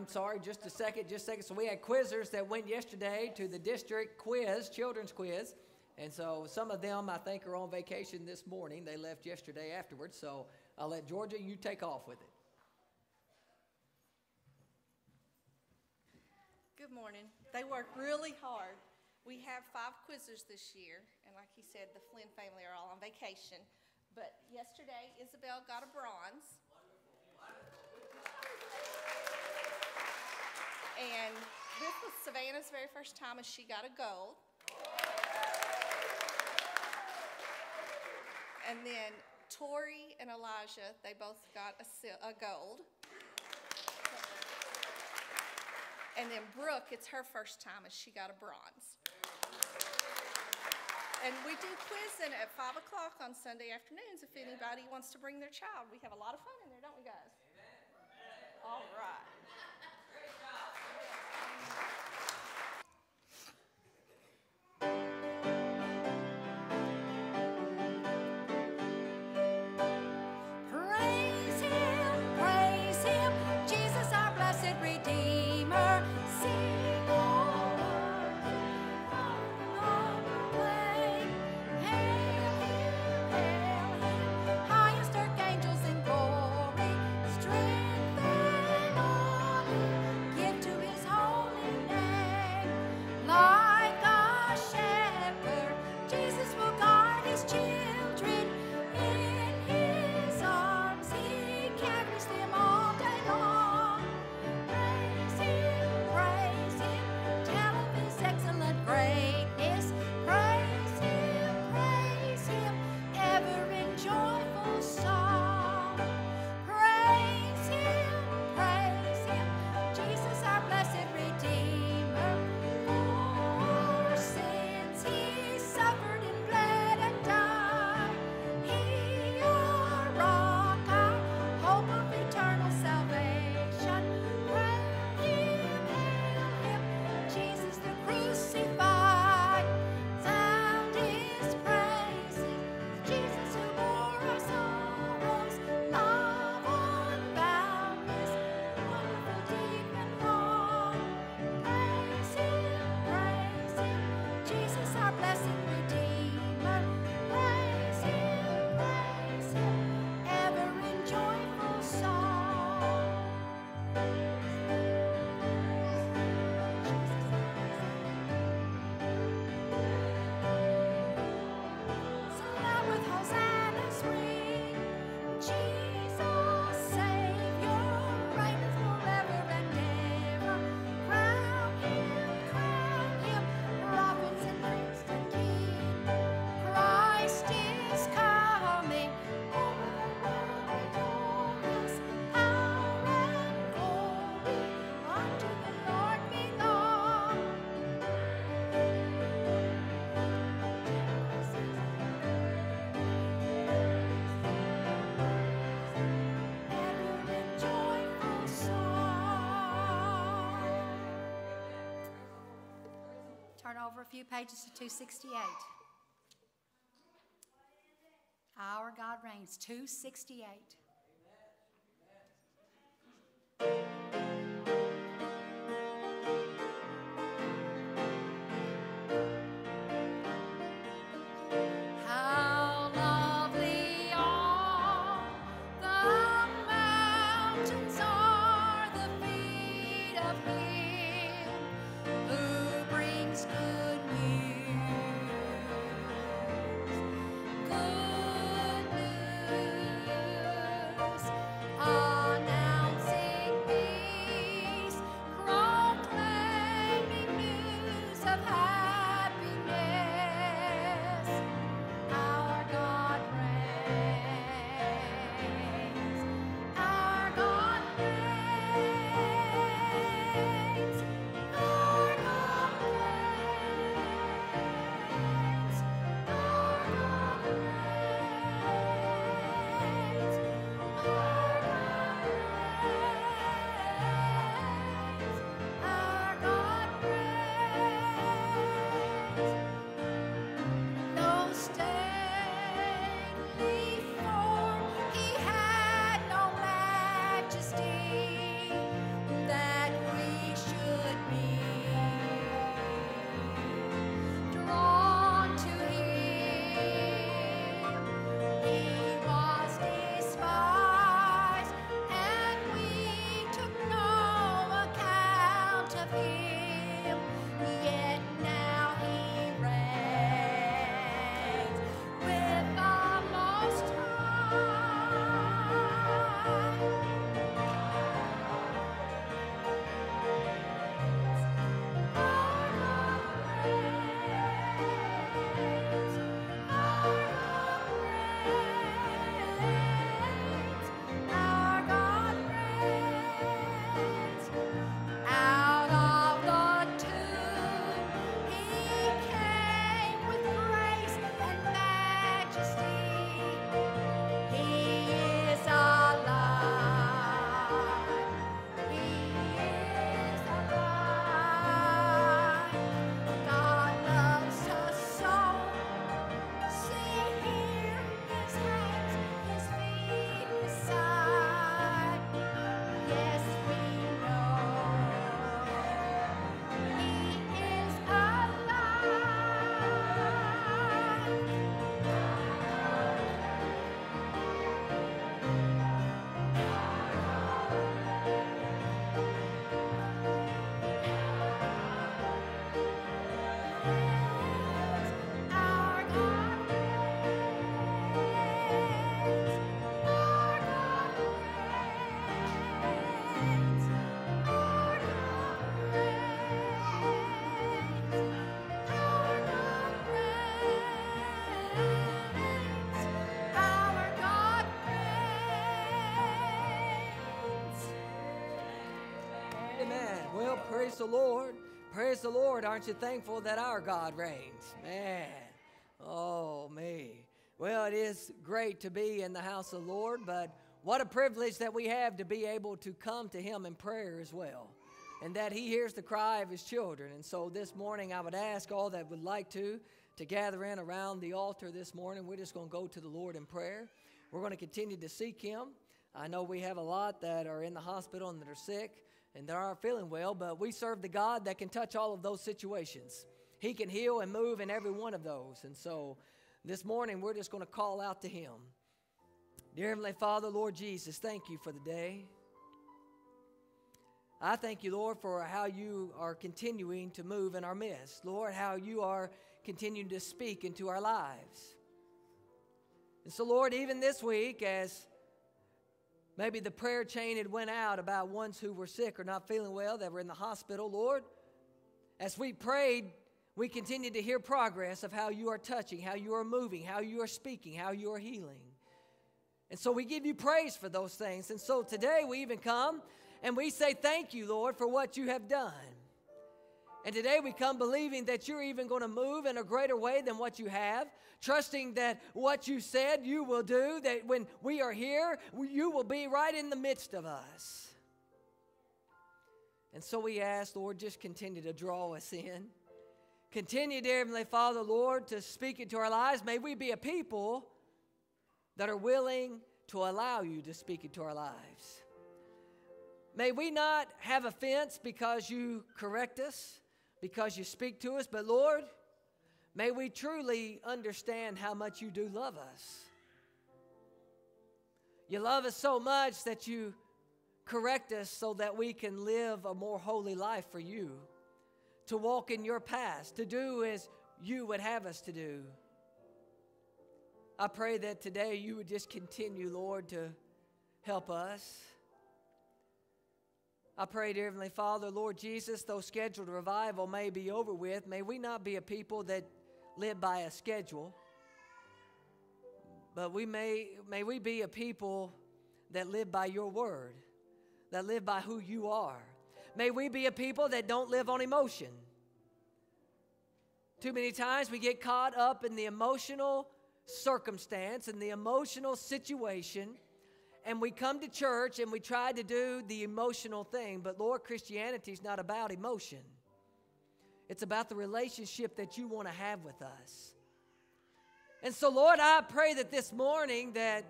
I'm sorry, just a second, just a second. So we had quizzers that went yesterday to the district quiz, children's quiz. And so some of them, I think, are on vacation this morning. They left yesterday afterwards. So I'll let Georgia, you take off with it. Good morning. They work really hard. We have five quizzers this year, and like he said, the Flynn family are all on vacation. But yesterday, Isabel got a bronze. And this was Savannah's very first time, and she got a gold. And then Tori and Elijah, they both got a, a gold. And then Brooke, it's her first time, and she got a bronze. And we do quizzing at five o'clock on Sunday afternoons if anybody wants to bring their child. We have a lot of fun in there, don't we, guys? All right. Few pages to 268. Our God reigns, 268. Praise the Lord. Praise the Lord. Aren't you thankful that our God reigns? Man. Oh, me. Well, it is great to be in the house of the Lord, but what a privilege that we have to be able to come to Him in prayer as well. And that He hears the cry of His children. And so this morning, I would ask all that would like to to gather in around the altar this morning. We're just going to go to the Lord in prayer. We're going to continue to seek Him. I know we have a lot that are in the hospital and that are sick and they aren't feeling well, but we serve the God that can touch all of those situations. He can heal and move in every one of those. And so this morning, we're just going to call out to Him. Dear Heavenly Father, Lord Jesus, thank you for the day. I thank you, Lord, for how you are continuing to move in our midst. Lord, how you are continuing to speak into our lives. And so, Lord, even this week, as maybe the prayer chain had went out about ones who were sick or not feeling well, that were in the hospital, Lord, as we prayed, we continued to hear progress of how you are touching, how you are moving, how you are speaking, how you are healing. And so we give you praise for those things. And so today we even come and we say thank you, Lord, for what you have done. And today we come believing that you're even going to move in a greater way than what you have, trusting that what you said you will do, that when we are here, you will be right in the midst of us. And so we ask, Lord, just continue to draw us in. Continue, dear Heavenly Father, Lord, to speak into our lives. May we be a people that are willing to allow you to speak into our lives. May we not have offense because you correct us, because you speak to us, but Lord, may we truly understand how much you do love us. You love us so much that you correct us so that we can live a more holy life for you, to walk in your path, to do as you would have us to do. I pray that today you would just continue, Lord, to help us. I pray, dear Heavenly Father, Lord Jesus, though scheduled revival may be over with, may we not be a people that live by a schedule, but we may, may we be a people that live by your word, that live by who you are. May we be a people that don't live on emotion. Too many times we get caught up in the emotional circumstance and the emotional situation and we come to church and we try to do the emotional thing, but Lord, Christianity is not about emotion. It's about the relationship that you want to have with us. And so, Lord, I pray that this morning that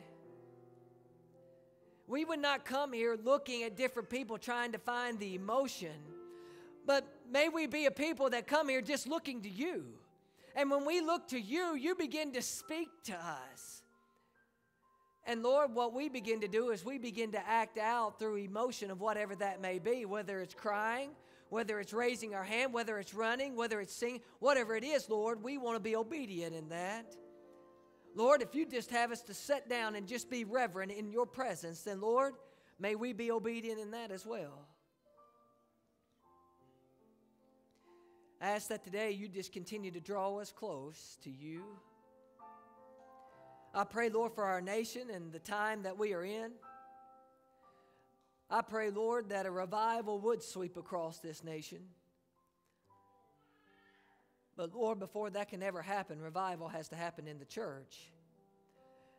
we would not come here looking at different people trying to find the emotion, but may we be a people that come here just looking to you. And when we look to you, you begin to speak to us. And Lord, what we begin to do is we begin to act out through emotion of whatever that may be, whether it's crying, whether it's raising our hand, whether it's running, whether it's singing, whatever it is, Lord, we want to be obedient in that. Lord, if you just have us to sit down and just be reverent in your presence, then Lord, may we be obedient in that as well. I ask that today you just continue to draw us close to you. I pray, Lord, for our nation and the time that we are in. I pray, Lord, that a revival would sweep across this nation. But, Lord, before that can ever happen, revival has to happen in the church.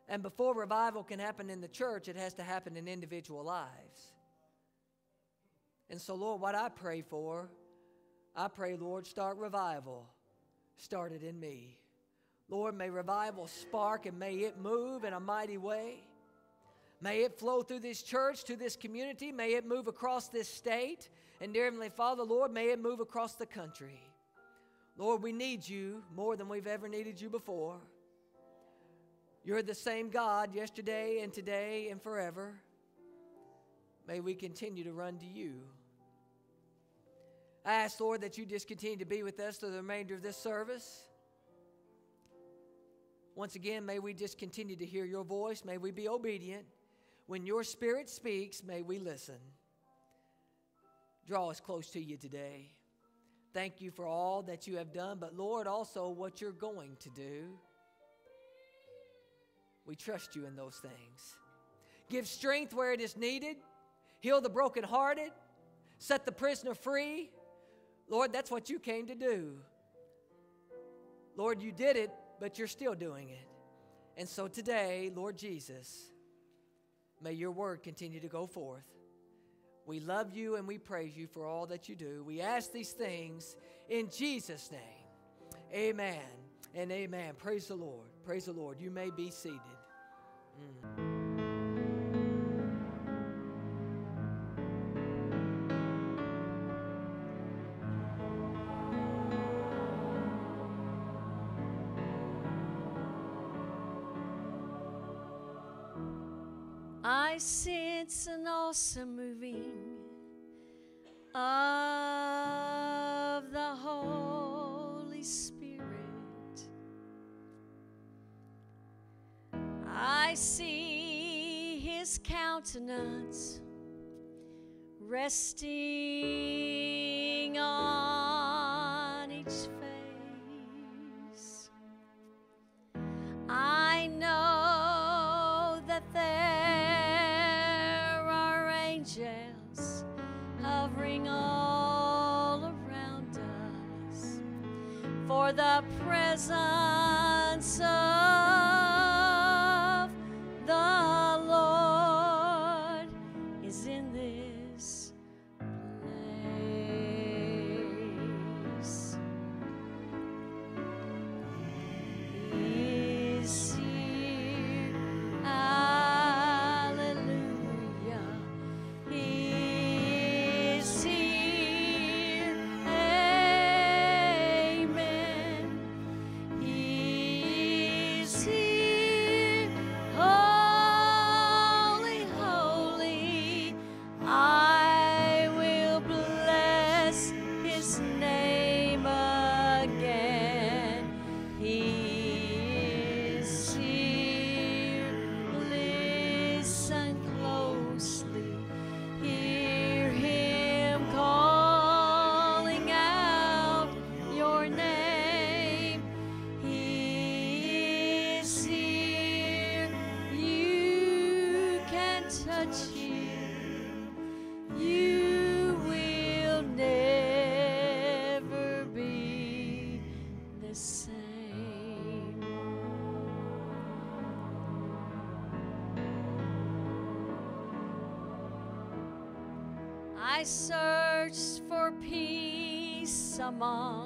And before revival can happen in the church, it has to happen in individual lives. And so, Lord, what I pray for, I pray, Lord, start revival. Start it in me. Lord, may revival spark and may it move in a mighty way. May it flow through this church, to this community. May it move across this state. And, dear Heavenly Father, Lord, may it move across the country. Lord, we need you more than we've ever needed you before. You're the same God yesterday and today and forever. May we continue to run to you. I ask, Lord, that you just continue to be with us through the remainder of this service. Once again, may we just continue to hear your voice. May we be obedient. When your spirit speaks, may we listen. Draw us close to you today. Thank you for all that you have done, but Lord, also what you're going to do. We trust you in those things. Give strength where it is needed, heal the brokenhearted, set the prisoner free. Lord, that's what you came to do. Lord, you did it, but you're still doing it. And so today, Lord Jesus, may your word continue to go forth. We love you and we praise you for all that you do. We ask these things in Jesus' name. Amen and amen. Praise the Lord. Praise the Lord. You may be seated. Mm. Sense an awesome moving of the Holy Spirit. I see his countenance resting on presence I searched for peace among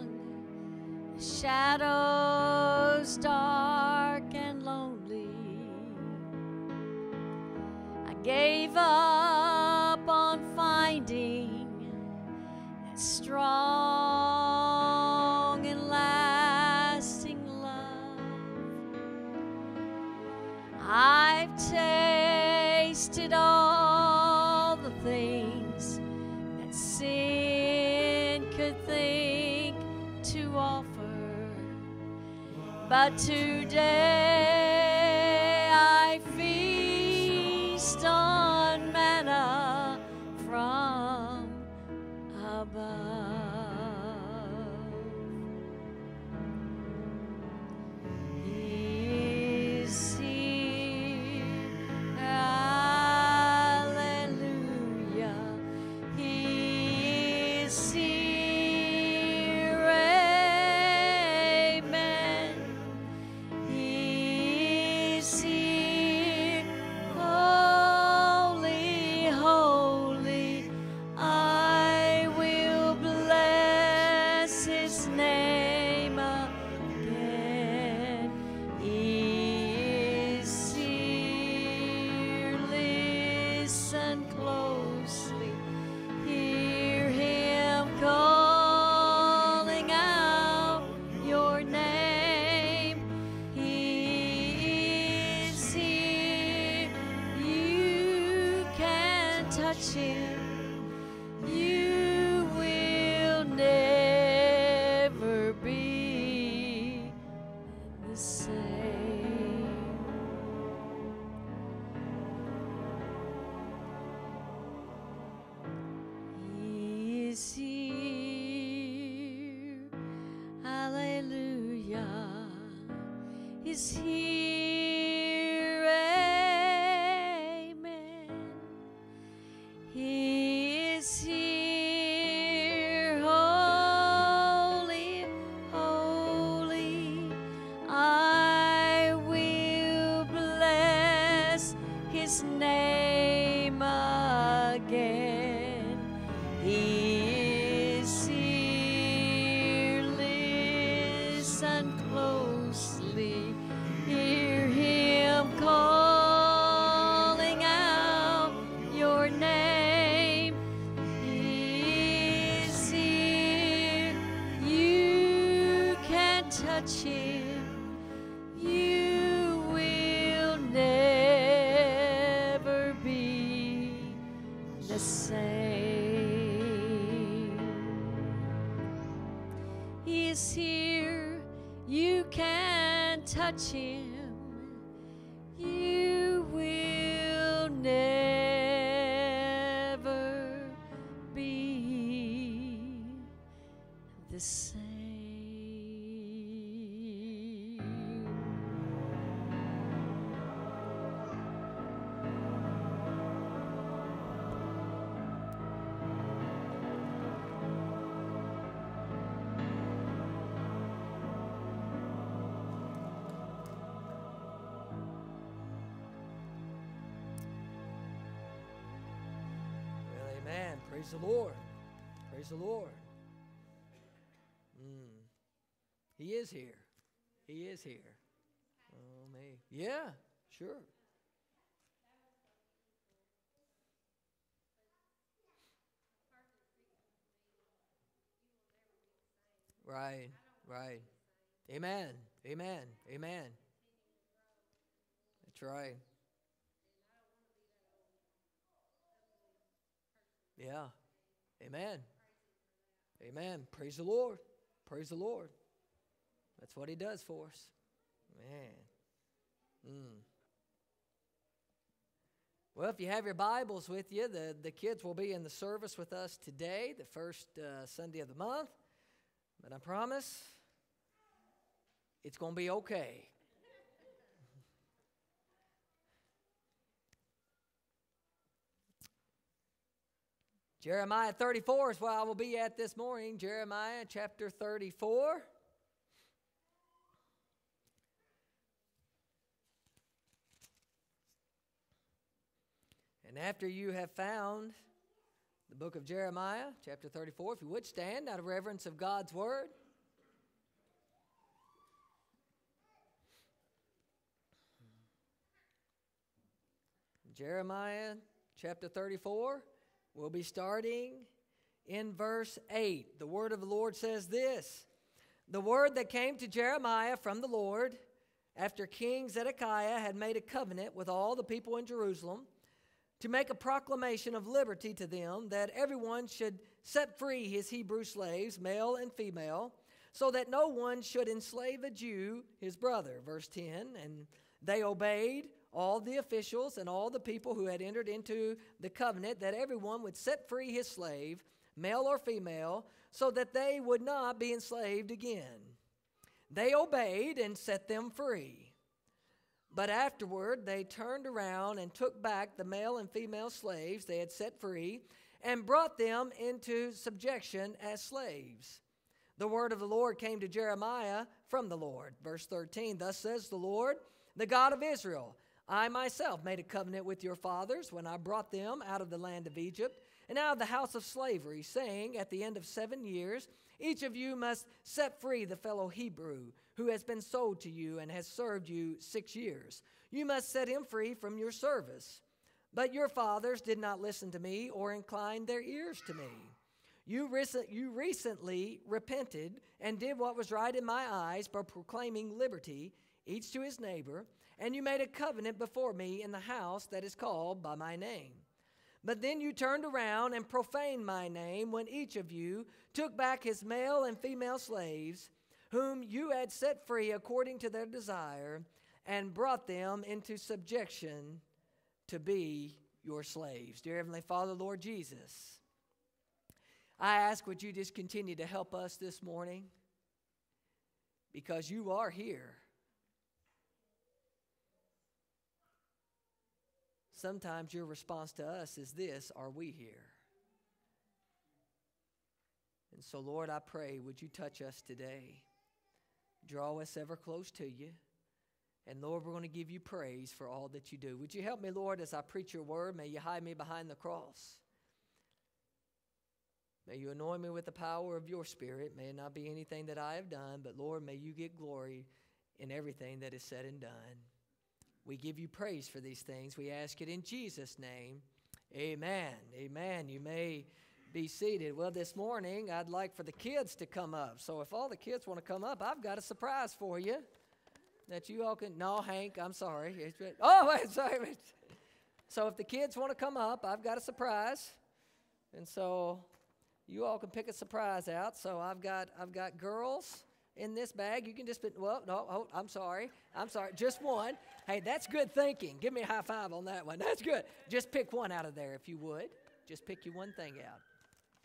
Praise the Lord. Praise the Lord. Mm. He is here. He is here. Oh, me. Yeah, sure. Right, right. Amen. Amen. Amen. That's right. Yeah. Amen. Amen. Praise the Lord. Praise the Lord. That's what He does for us. Man. Mm. Well, if you have your Bibles with you, the, the kids will be in the service with us today, the first uh, Sunday of the month. But I promise it's going to be okay. Jeremiah 34 is where I will be at this morning. Jeremiah chapter 34. And after you have found the book of Jeremiah, chapter 34, if you would stand out of reverence of God's word. Jeremiah chapter 34. We'll be starting in verse 8. The word of the Lord says this The word that came to Jeremiah from the Lord after King Zedekiah had made a covenant with all the people in Jerusalem to make a proclamation of liberty to them that everyone should set free his Hebrew slaves, male and female, so that no one should enslave a Jew, his brother. Verse 10 And they obeyed all the officials and all the people who had entered into the covenant that everyone would set free his slave, male or female, so that they would not be enslaved again. They obeyed and set them free. But afterward, they turned around and took back the male and female slaves they had set free and brought them into subjection as slaves. The word of the Lord came to Jeremiah from the Lord. Verse 13 Thus says the Lord, the God of Israel I myself made a covenant with your fathers when I brought them out of the land of Egypt and out of the house of slavery, saying, At the end of seven years, each of you must set free the fellow Hebrew who has been sold to you and has served you six years. You must set him free from your service. But your fathers did not listen to me or incline their ears to me. You, rec- you recently repented and did what was right in my eyes by proclaiming liberty, each to his neighbor, and you made a covenant before me in the house that is called by my name. But then you turned around and profaned my name when each of you took back his male and female slaves, whom you had set free according to their desire, and brought them into subjection to be your slaves. Dear Heavenly Father, Lord Jesus, I ask, would you just continue to help us this morning? Because you are here. Sometimes your response to us is this Are we here? And so, Lord, I pray, would you touch us today? Draw us ever close to you. And Lord, we're going to give you praise for all that you do. Would you help me, Lord, as I preach your word? May you hide me behind the cross. May you anoint me with the power of your spirit. May it not be anything that I have done, but Lord, may you get glory in everything that is said and done. We give you praise for these things. We ask it in Jesus' name. Amen. Amen. You may be seated. Well, this morning, I'd like for the kids to come up. So if all the kids want to come up, I've got a surprise for you that you all can. No, Hank, I'm sorry. Oh, wait, sorry. So if the kids want to come up, I've got a surprise. And so you all can pick a surprise out. So I've got I've got girls in this bag. You can just put well, no, oh, I'm sorry. I'm sorry. Just one. Hey, that's good thinking. Give me a high five on that one. That's good. Just pick one out of there if you would. Just pick you one thing out.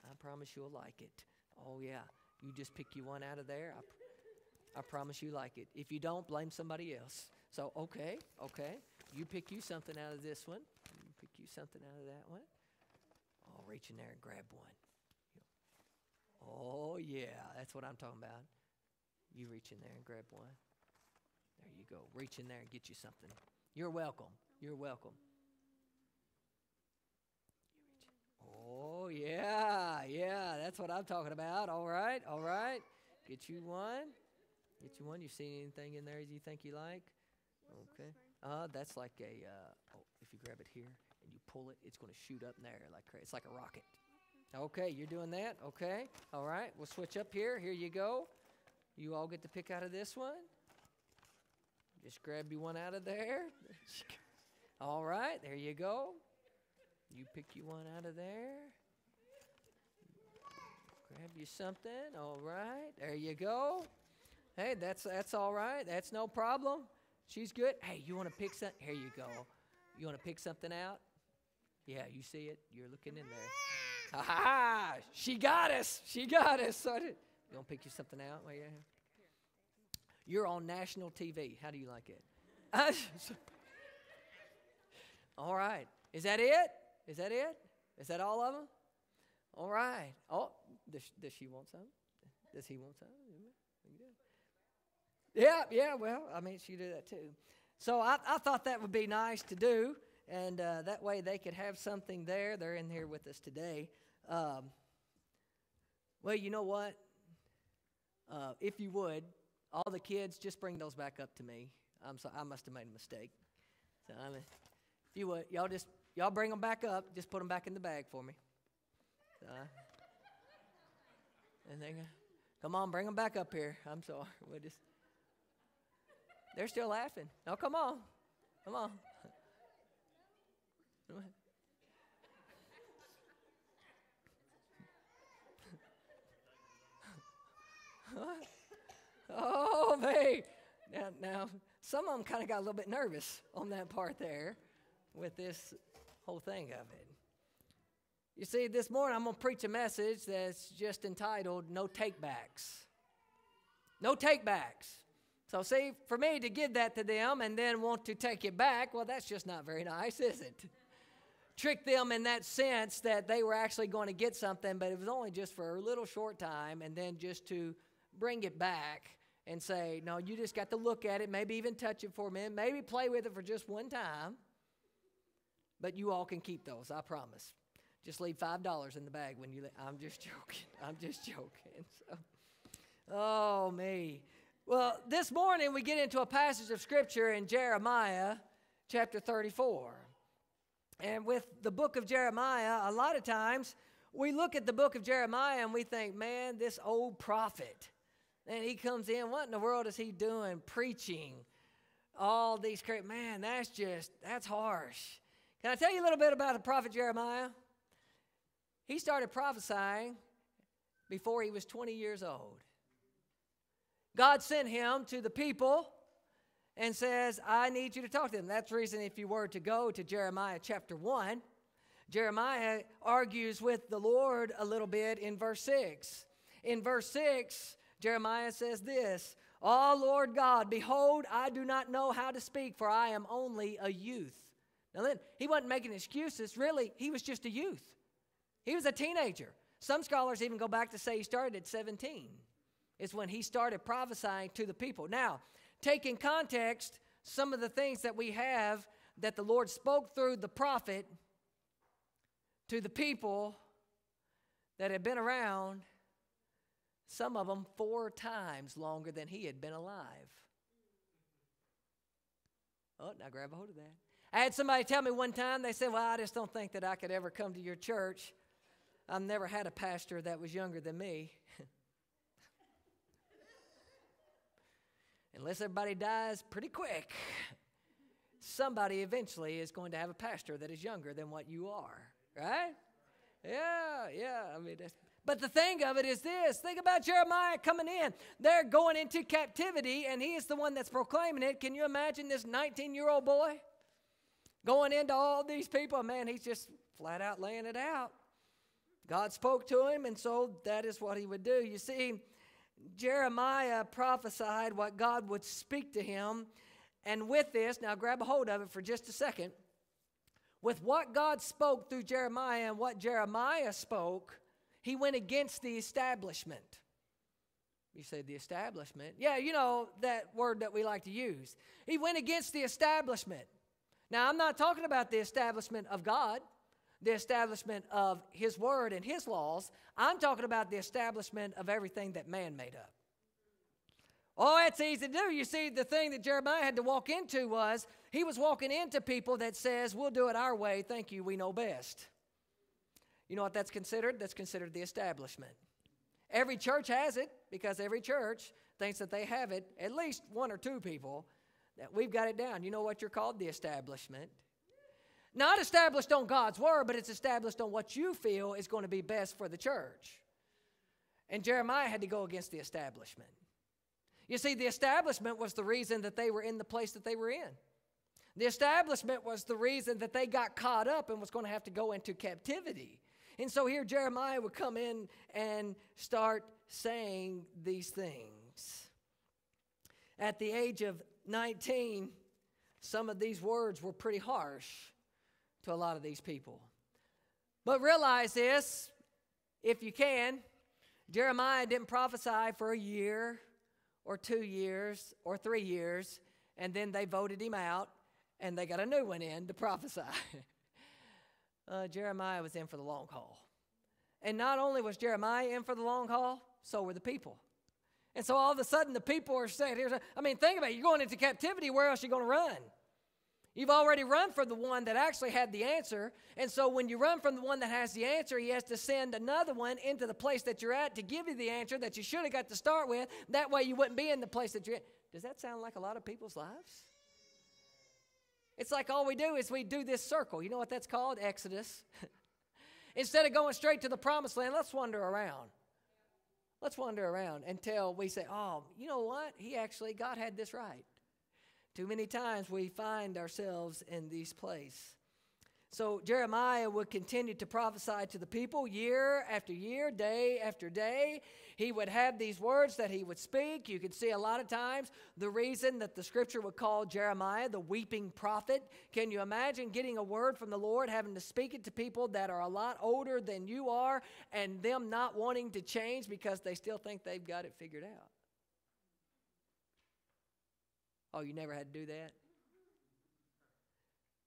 I promise you'll like it. Oh yeah. You just pick you one out of there. I, I promise you like it. If you don't, blame somebody else. So okay, okay. You pick you something out of this one. You pick you something out of that one. I'll reach in there and grab one. Oh, yeah, that's what I'm talking about. You reach in there and grab one. There you go. Reach in there and get you something. You're welcome. You're welcome. Oh, yeah, yeah, that's what I'm talking about. All right, all right. Get you one. Get you one. You see anything in there you think you like? Okay. Uh, that's like a, uh, oh, if you grab it here and you pull it, it's going to shoot up in there like crazy. It's like a rocket. Okay, you're doing that? Okay. All right, we'll switch up here. Here you go. You all get to pick out of this one. Just grab you one out of there. all right, there you go. You pick you one out of there. Grab you something. All right, there you go. Hey, that's that's all right. That's no problem. She's good. Hey, you want to pick something? Here you go. You want to pick something out? Yeah, you see it. You're looking in there. Ha ha! She got us. She got us. You want to pick you something out? Well, yeah. You're on national TV. How do you like it? all right. Is that it? Is that it? Is that all of them? All right. Oh, does, does she want some? Does he want some? Yeah, yeah, well, I mean, she did that too. So I, I thought that would be nice to do, and uh, that way they could have something there. They're in here with us today. Um, well, you know what? Uh, if you would, all the kids, just bring those back up to me. I'm sorry, I must have made a mistake. So I if you would, y'all just y'all bring them back up. Just put them back in the bag for me. So, and they, come on, bring them back up here. I'm sorry. We'll just. They're still laughing. Oh, come on, come on. oh, man. Now, now, some of them kind of got a little bit nervous on that part there with this whole thing of it. You see, this morning I'm going to preach a message that's just entitled No Takebacks. No Takebacks. So, see, for me to give that to them and then want to take it back, well, that's just not very nice, is it? Trick them in that sense that they were actually going to get something, but it was only just for a little short time, and then just to bring it back and say, no, you just got to look at it, maybe even touch it for a minute, maybe play with it for just one time. But you all can keep those, I promise. Just leave five dollars in the bag when you. I'm just joking. I'm just joking. So, oh me. Well, this morning we get into a passage of scripture in Jeremiah, chapter 34, and with the book of Jeremiah, a lot of times we look at the book of Jeremiah and we think, man, this old prophet and he comes in, what in the world is he doing preaching all these great man, that's just that's harsh. Can I tell you a little bit about the prophet Jeremiah? He started prophesying before he was 20 years old. God sent him to the people and says, I need you to talk to them. That's the reason if you were to go to Jeremiah chapter 1, Jeremiah argues with the Lord a little bit in verse 6. In verse 6, Jeremiah says this Oh, Lord God, behold, I do not know how to speak, for I am only a youth. Now then, he wasn't making excuses. Really, he was just a youth. He was a teenager. Some scholars even go back to say he started at 17. It's when he started prophesying to the people. Now, take in context some of the things that we have that the Lord spoke through the prophet to the people that had been around, some of them four times longer than he had been alive. Oh, now grab a hold of that. I had somebody tell me one time, they said, Well, I just don't think that I could ever come to your church. I've never had a pastor that was younger than me. Unless everybody dies pretty quick, somebody eventually is going to have a pastor that is younger than what you are, right? Yeah, yeah. I mean, but the thing of it is this think about Jeremiah coming in. They're going into captivity, and he is the one that's proclaiming it. Can you imagine this 19 year old boy going into all these people? Man, he's just flat out laying it out. God spoke to him, and so that is what he would do. You see, Jeremiah prophesied what God would speak to him. And with this, now grab a hold of it for just a second. With what God spoke through Jeremiah and what Jeremiah spoke, he went against the establishment. You say the establishment? Yeah, you know that word that we like to use. He went against the establishment. Now, I'm not talking about the establishment of God, the establishment of His Word and His laws. I'm talking about the establishment of everything that man made up. Oh, that's easy to do. You see, the thing that Jeremiah had to walk into was he was walking into people that says, We'll do it our way. Thank you. We know best. You know what that's considered? That's considered the establishment. Every church has it because every church thinks that they have it, at least one or two people, that we've got it down. You know what you're called? The establishment. Not established on God's word, but it's established on what you feel is going to be best for the church. And Jeremiah had to go against the establishment. You see, the establishment was the reason that they were in the place that they were in. The establishment was the reason that they got caught up and was going to have to go into captivity. And so here Jeremiah would come in and start saying these things. At the age of 19, some of these words were pretty harsh to a lot of these people. But realize this, if you can, Jeremiah didn't prophesy for a year or two years or three years, and then they voted him out and they got a new one in to prophesy. uh, Jeremiah was in for the long haul. And not only was Jeremiah in for the long haul, so were the people. And so all of a sudden the people are saying, here's I mean, think about it. You're going into captivity, where else are you going to run? You've already run from the one that actually had the answer. And so when you run from the one that has the answer, he has to send another one into the place that you're at to give you the answer that you should have got to start with. That way you wouldn't be in the place that you're in. Does that sound like a lot of people's lives? It's like all we do is we do this circle. You know what that's called? Exodus. Instead of going straight to the promised land, let's wander around. Let's wander around until we say, oh, you know what? He actually, God had this right. Too many times we find ourselves in these places. So Jeremiah would continue to prophesy to the people year after year, day after day. He would have these words that he would speak. You could see a lot of times the reason that the scripture would call Jeremiah the weeping prophet. Can you imagine getting a word from the Lord, having to speak it to people that are a lot older than you are, and them not wanting to change because they still think they've got it figured out? Oh, you never had to do that?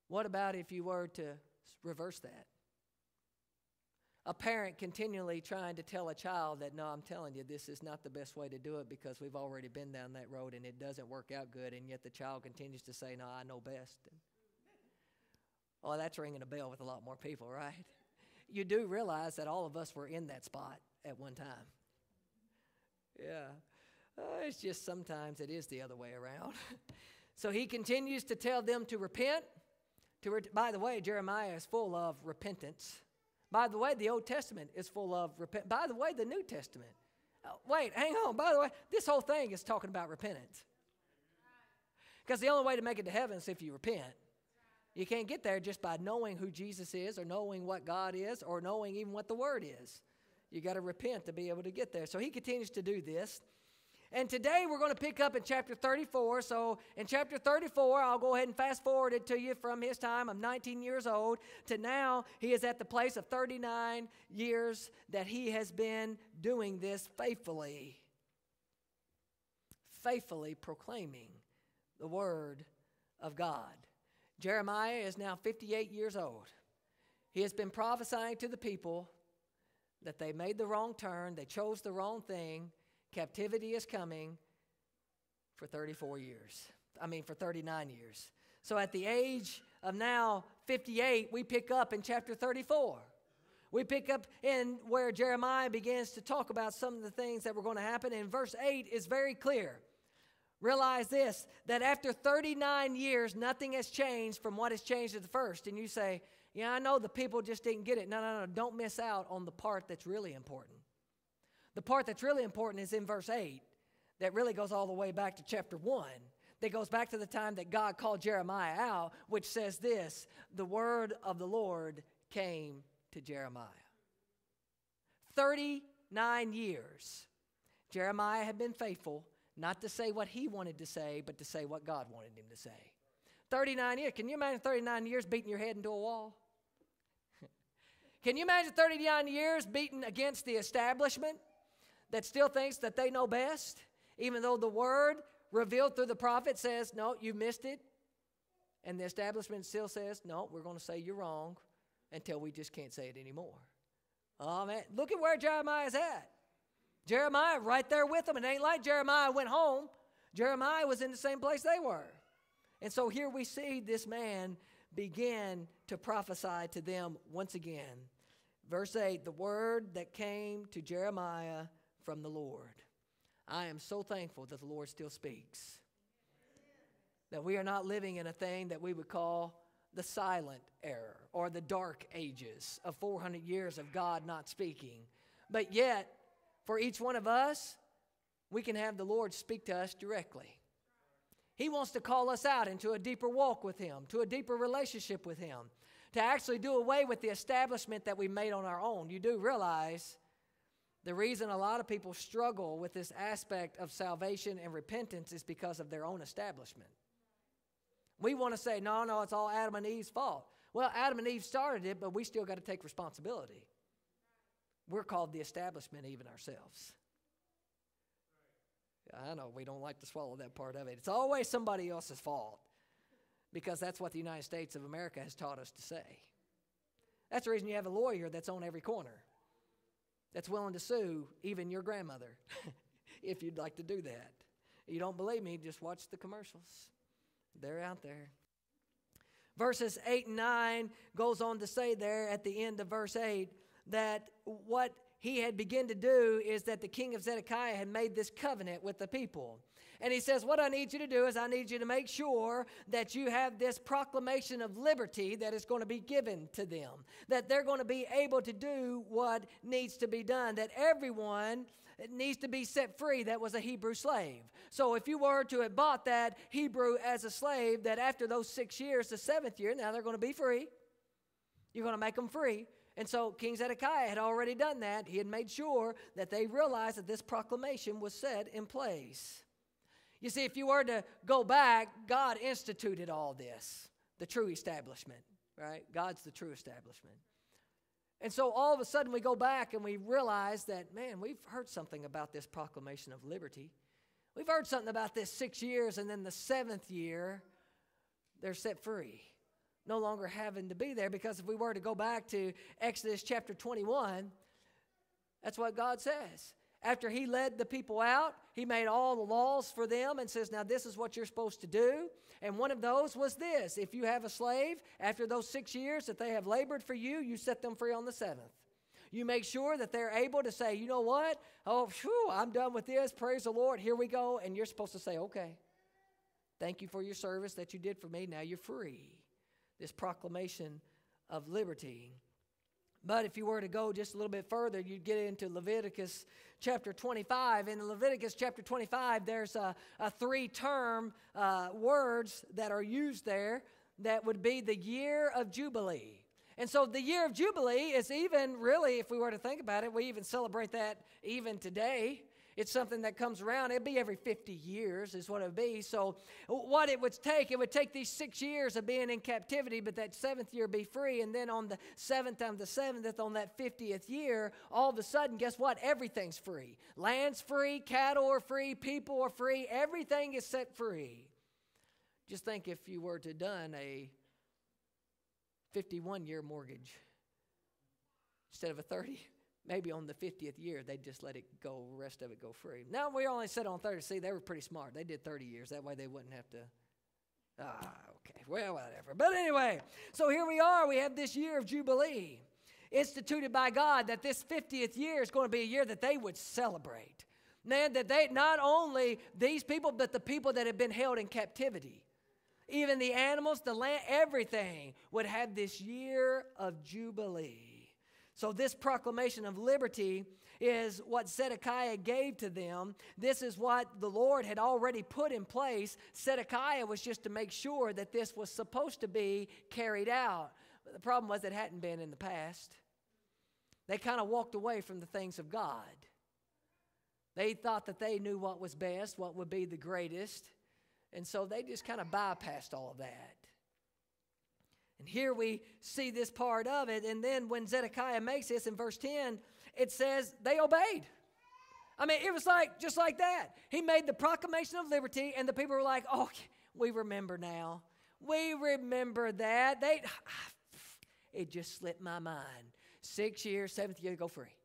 What about if you were to reverse that? A parent continually trying to tell a child that, no, I'm telling you, this is not the best way to do it because we've already been down that road and it doesn't work out good, and yet the child continues to say, no, I know best. And, oh, that's ringing a bell with a lot more people, right? You do realize that all of us were in that spot at one time. Yeah. Uh, it's just sometimes it is the other way around. so he continues to tell them to repent to by the way, Jeremiah is full of repentance. By the way, the Old Testament is full of repent. By the way, the New Testament. Uh, wait, hang on. By the way, this whole thing is talking about repentance. Because the only way to make it to heaven is if you repent. You can't get there just by knowing who Jesus is or knowing what God is or knowing even what the Word is. You got to repent to be able to get there. So he continues to do this. And today we're going to pick up in chapter 34. So in chapter 34, I'll go ahead and fast forward it to you from his time of 19 years old to now. He is at the place of 39 years that he has been doing this faithfully. Faithfully proclaiming the word of God. Jeremiah is now 58 years old. He has been prophesying to the people that they made the wrong turn, they chose the wrong thing, captivity is coming for 34 years. I mean, for 39 years. So at the age of now 58, we pick up in chapter 34. We pick up in where Jeremiah begins to talk about some of the things that were going to happen. And verse 8 is very clear. Realize this that after 39 years, nothing has changed from what has changed at the first. And you say, yeah, I know the people just didn't get it. No, no, no. Don't miss out on the part that's really important. The part that's really important is in verse 8, that really goes all the way back to chapter 1. That goes back to the time that God called Jeremiah out, which says this the word of the Lord came to Jeremiah. 39 years. Jeremiah had been faithful, not to say what he wanted to say, but to say what God wanted him to say. 39 years. Can you imagine 39 years beating your head into a wall? Can you imagine 39 years beating against the establishment that still thinks that they know best, even though the word revealed through the prophet says, no, you missed it? And the establishment still says, no, we're going to say you're wrong until we just can't say it anymore. Oh, man. Look at where Jeremiah's at. Jeremiah right there with them. It ain't like Jeremiah went home. Jeremiah was in the same place they were. And so here we see this man begin to prophesy to them once again. Verse 8 the word that came to Jeremiah from the Lord. I am so thankful that the Lord still speaks. That we are not living in a thing that we would call the silent era or the dark ages of 400 years of God not speaking. But yet, for each one of us, we can have the Lord speak to us directly. He wants to call us out into a deeper walk with Him, to a deeper relationship with Him, to actually do away with the establishment that we made on our own. You do realize the reason a lot of people struggle with this aspect of salvation and repentance is because of their own establishment. We want to say, no, no, it's all Adam and Eve's fault. Well, Adam and Eve started it, but we still got to take responsibility. We're called the establishment, even ourselves. I know we don't like to swallow that part of it. It's always somebody else's fault because that's what the United States of America has taught us to say. That's the reason you have a lawyer that's on every corner, that's willing to sue even your grandmother if you'd like to do that. You don't believe me, just watch the commercials. They're out there. Verses 8 and 9 goes on to say there at the end of verse 8 that what he had begun to do is that the king of Zedekiah had made this covenant with the people. And he says, What I need you to do is I need you to make sure that you have this proclamation of liberty that is going to be given to them, that they're going to be able to do what needs to be done, that everyone needs to be set free that was a Hebrew slave. So if you were to have bought that Hebrew as a slave, that after those six years, the seventh year, now they're going to be free. You're going to make them free. And so King Zedekiah had already done that. He had made sure that they realized that this proclamation was set in place. You see, if you were to go back, God instituted all this, the true establishment, right? God's the true establishment. And so all of a sudden we go back and we realize that, man, we've heard something about this proclamation of liberty. We've heard something about this six years, and then the seventh year, they're set free no longer having to be there because if we were to go back to Exodus chapter 21, that's what God says. After he led the people out, he made all the laws for them and says, Now, this is what you're supposed to do. And one of those was this if you have a slave, after those six years that they have labored for you, you set them free on the seventh. You make sure that they're able to say, You know what? Oh, I'm done with this. Praise the Lord. Here we go. And you're supposed to say, Okay. Thank you for your service that you did for me. Now you're free this proclamation of liberty. But if you were to go just a little bit further, you'd get into Leviticus chapter 25. In Leviticus chapter 25, there's a, a three term uh, words that are used there that would be the year of Jubilee. And so the year of Jubilee is even really, if we were to think about it, we even celebrate that even today. It's something that comes around. It'd be every 50 years, is what it would be. So, what it would take, it would take these six years of being in captivity, but that seventh year be free. And then on the seventh of the seventh, on that 50th year, all of a sudden, guess what? Everything's free. Land's free, cattle are free, people are free, everything is set free. Just think if you were to done a 51 year mortgage instead of a 30 maybe on the 50th year they'd just let it go the rest of it go free. Now we only said on 30 see they were pretty smart. They did 30 years. That way they wouldn't have to ah okay. Well whatever. But anyway so here we are. We have this year of jubilee instituted by god that this 50th year is going to be a year that they would celebrate. Man that they not only these people but the people that have been held in captivity. Even the animals the land everything would have this year of jubilee so, this proclamation of liberty is what Zedekiah gave to them. This is what the Lord had already put in place. Zedekiah was just to make sure that this was supposed to be carried out. But the problem was it hadn't been in the past. They kind of walked away from the things of God. They thought that they knew what was best, what would be the greatest. And so they just kind of bypassed all of that. And here we see this part of it. And then when Zedekiah makes this in verse 10, it says they obeyed. I mean, it was like just like that. He made the proclamation of liberty, and the people were like, oh, we remember now. We remember that. They it just slipped my mind. Six years, seventh year, go free.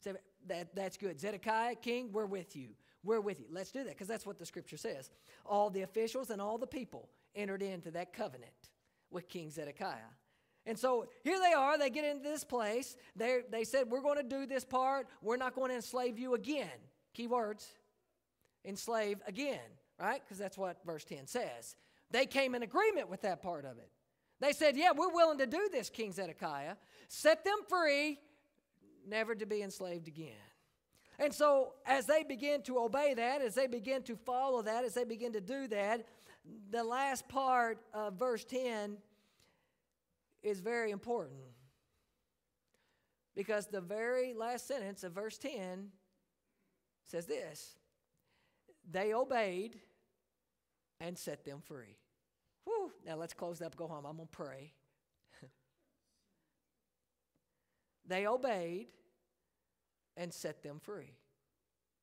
Seven, that, that's good. Zedekiah, king, we're with you. We're with you. Let's do that because that's what the scripture says. All the officials and all the people entered into that covenant with King Zedekiah. And so here they are, they get into this place. They, they said, We're going to do this part. We're not going to enslave you again. Key words enslave again, right? Because that's what verse 10 says. They came in agreement with that part of it. They said, Yeah, we're willing to do this, King Zedekiah. Set them free, never to be enslaved again. And so, as they begin to obey that, as they begin to follow that, as they begin to do that, the last part of verse 10 is very important because the very last sentence of verse 10 says this they obeyed and set them free. Whew. Now let's close up, go home. I'm going to pray. they obeyed and set them free.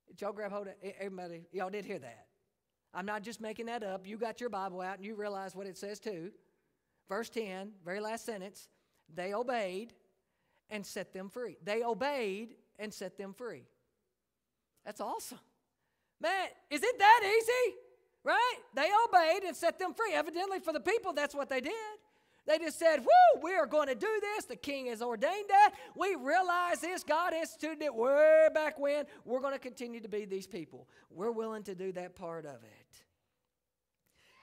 Did y'all grab hold of everybody? Y'all did hear that. I'm not just making that up. You got your Bible out and you realize what it says too. Verse 10, very last sentence, they obeyed and set them free. They obeyed and set them free. That's awesome. Man, is it that easy? Right? They obeyed and set them free. Evidently, for the people, that's what they did. They just said, Whoo, we are going to do this. The king has ordained that. We realize this. God instituted it way back when. We're going to continue to be these people. We're willing to do that part of it.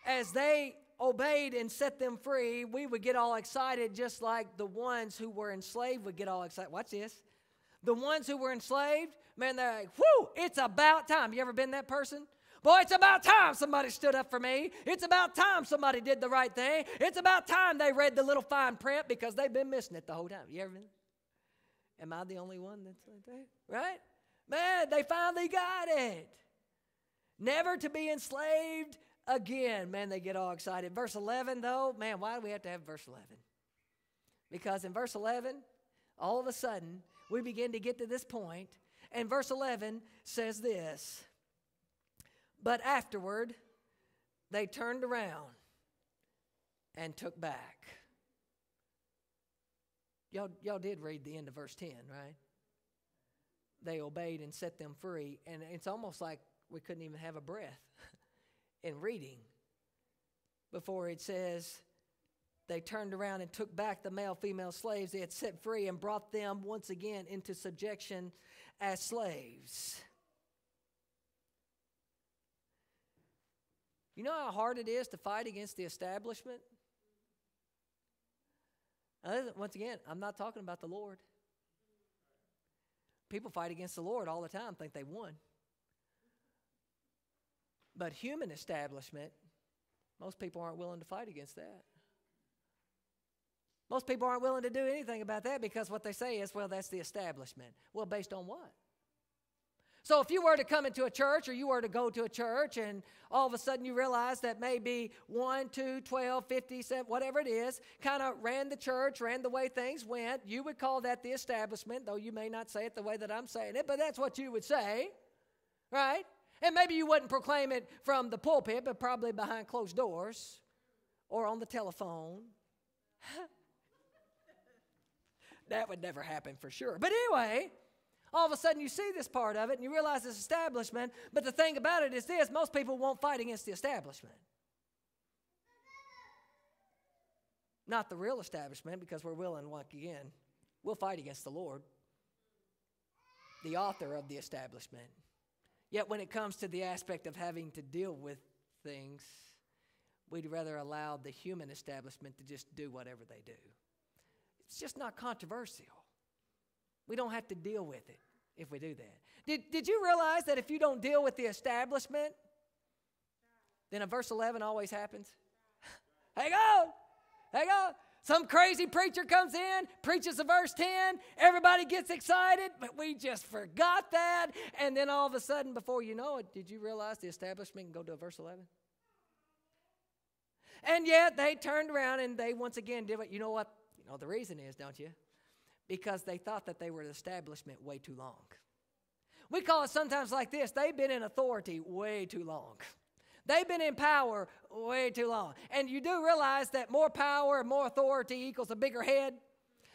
As they obeyed and set them free, we would get all excited just like the ones who were enslaved would get all excited. Watch this. The ones who were enslaved, man, they're like, whoo, it's about time. You ever been that person? Boy, it's about time somebody stood up for me. It's about time somebody did the right thing. It's about time they read the little fine print because they've been missing it the whole time. You ever been? Am I the only one that's like that? Right? Man, they finally got it. Never to be enslaved again. Man, they get all excited. Verse 11, though, man, why do we have to have verse 11? Because in verse 11, all of a sudden, we begin to get to this point, and verse 11 says this but afterward, they turned around and took back. Y'all, y'all did read the end of verse 10, right? They obeyed and set them free. And it's almost like we couldn't even have a breath in reading before it says they turned around and took back the male female slaves they had set free and brought them once again into subjection as slaves. You know how hard it is to fight against the establishment? once again, I'm not talking about the Lord. People fight against the Lord all the time, think they won. But human establishment, most people aren't willing to fight against that. Most people aren't willing to do anything about that because what they say is, well, that's the establishment. Well, based on what? So if you were to come into a church or you were to go to a church and all of a sudden you realize that maybe 1, 2, 12, 50, 7, whatever it is, kind of ran the church, ran the way things went, you would call that the establishment, though you may not say it the way that I'm saying it, but that's what you would say, right? And maybe you wouldn't proclaim it from the pulpit, but probably behind closed doors or on the telephone. that would never happen for sure. But anyway, all of a sudden you see this part of it and you realize this establishment. But the thing about it is this most people won't fight against the establishment. Not the real establishment, because we're willing, once again, we'll fight against the Lord, the author of the establishment. Yet when it comes to the aspect of having to deal with things, we'd rather allow the human establishment to just do whatever they do. It's just not controversial. We don't have to deal with it if we do that. Did, did you realize that if you don't deal with the establishment, then a verse 11 always happens? hang on, hang on. Some crazy preacher comes in, preaches a verse 10, everybody gets excited, but we just forgot that. And then all of a sudden, before you know it, did you realize the establishment can go to verse 11? And yet they turned around and they once again did what, you know what? You know the reason is, don't you? because they thought that they were an establishment way too long. We call it sometimes like this they've been in authority way too long. They've been in power way too long. And you do realize that more power more authority equals a bigger head.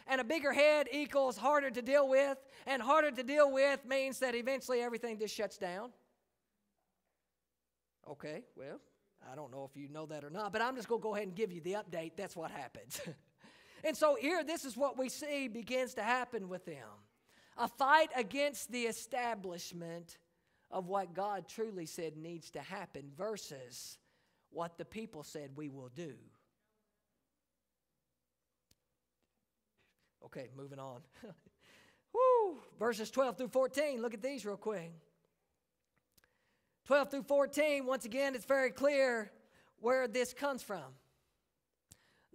And a bigger head equals harder to deal with. And harder to deal with means that eventually everything just shuts down. Okay, well, I don't know if you know that or not, but I'm just going to go ahead and give you the update. That's what happens. And so here, this is what we see begins to happen with them a fight against the establishment of what God truly said needs to happen versus what the people said we will do. Okay, moving on. Woo! Verses 12 through 14. Look at these real quick. 12 through 14, once again, it's very clear where this comes from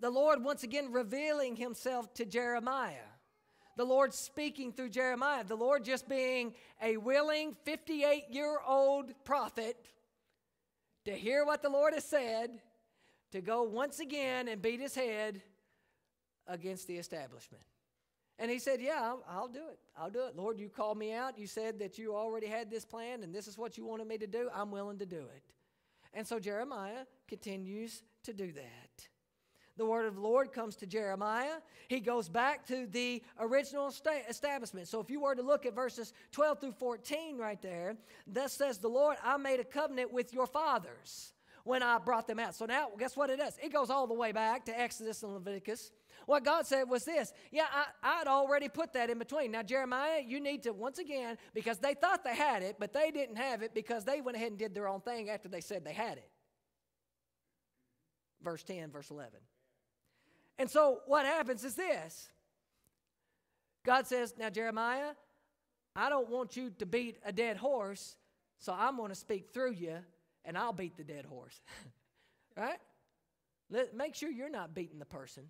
the Lord once again revealing himself to Jeremiah. The Lord speaking through Jeremiah. The Lord just being a willing 58 year old prophet to hear what the Lord has said, to go once again and beat his head against the establishment. And he said, Yeah, I'll, I'll, do it. I'll do it. Lord, you called me out. You said that you already had this plan and this is what you wanted me to do. I'm willing to do it. And so Jeremiah continues to do that the word of the Lord comes to Jeremiah. He goes back to the original establishment. So if you were to look at verses 12 through 14 right there, thus says the Lord, I made a covenant with your fathers when I brought them out. So now, guess what it does? It goes all the way back to Exodus and Leviticus. What God said was this Yeah, I, would already put that in between. Now, Jeremiah, you need to, once again, because they thought they had it, but they didn't have it because they went ahead and did their own thing after they said they had it. Verse 10, verse 11. And so what happens is this God says, Now, Jeremiah, I don't want you to beat a dead horse, so I'm going to speak through you and I'll beat the dead horse. right? Let, make sure you're not beating the person.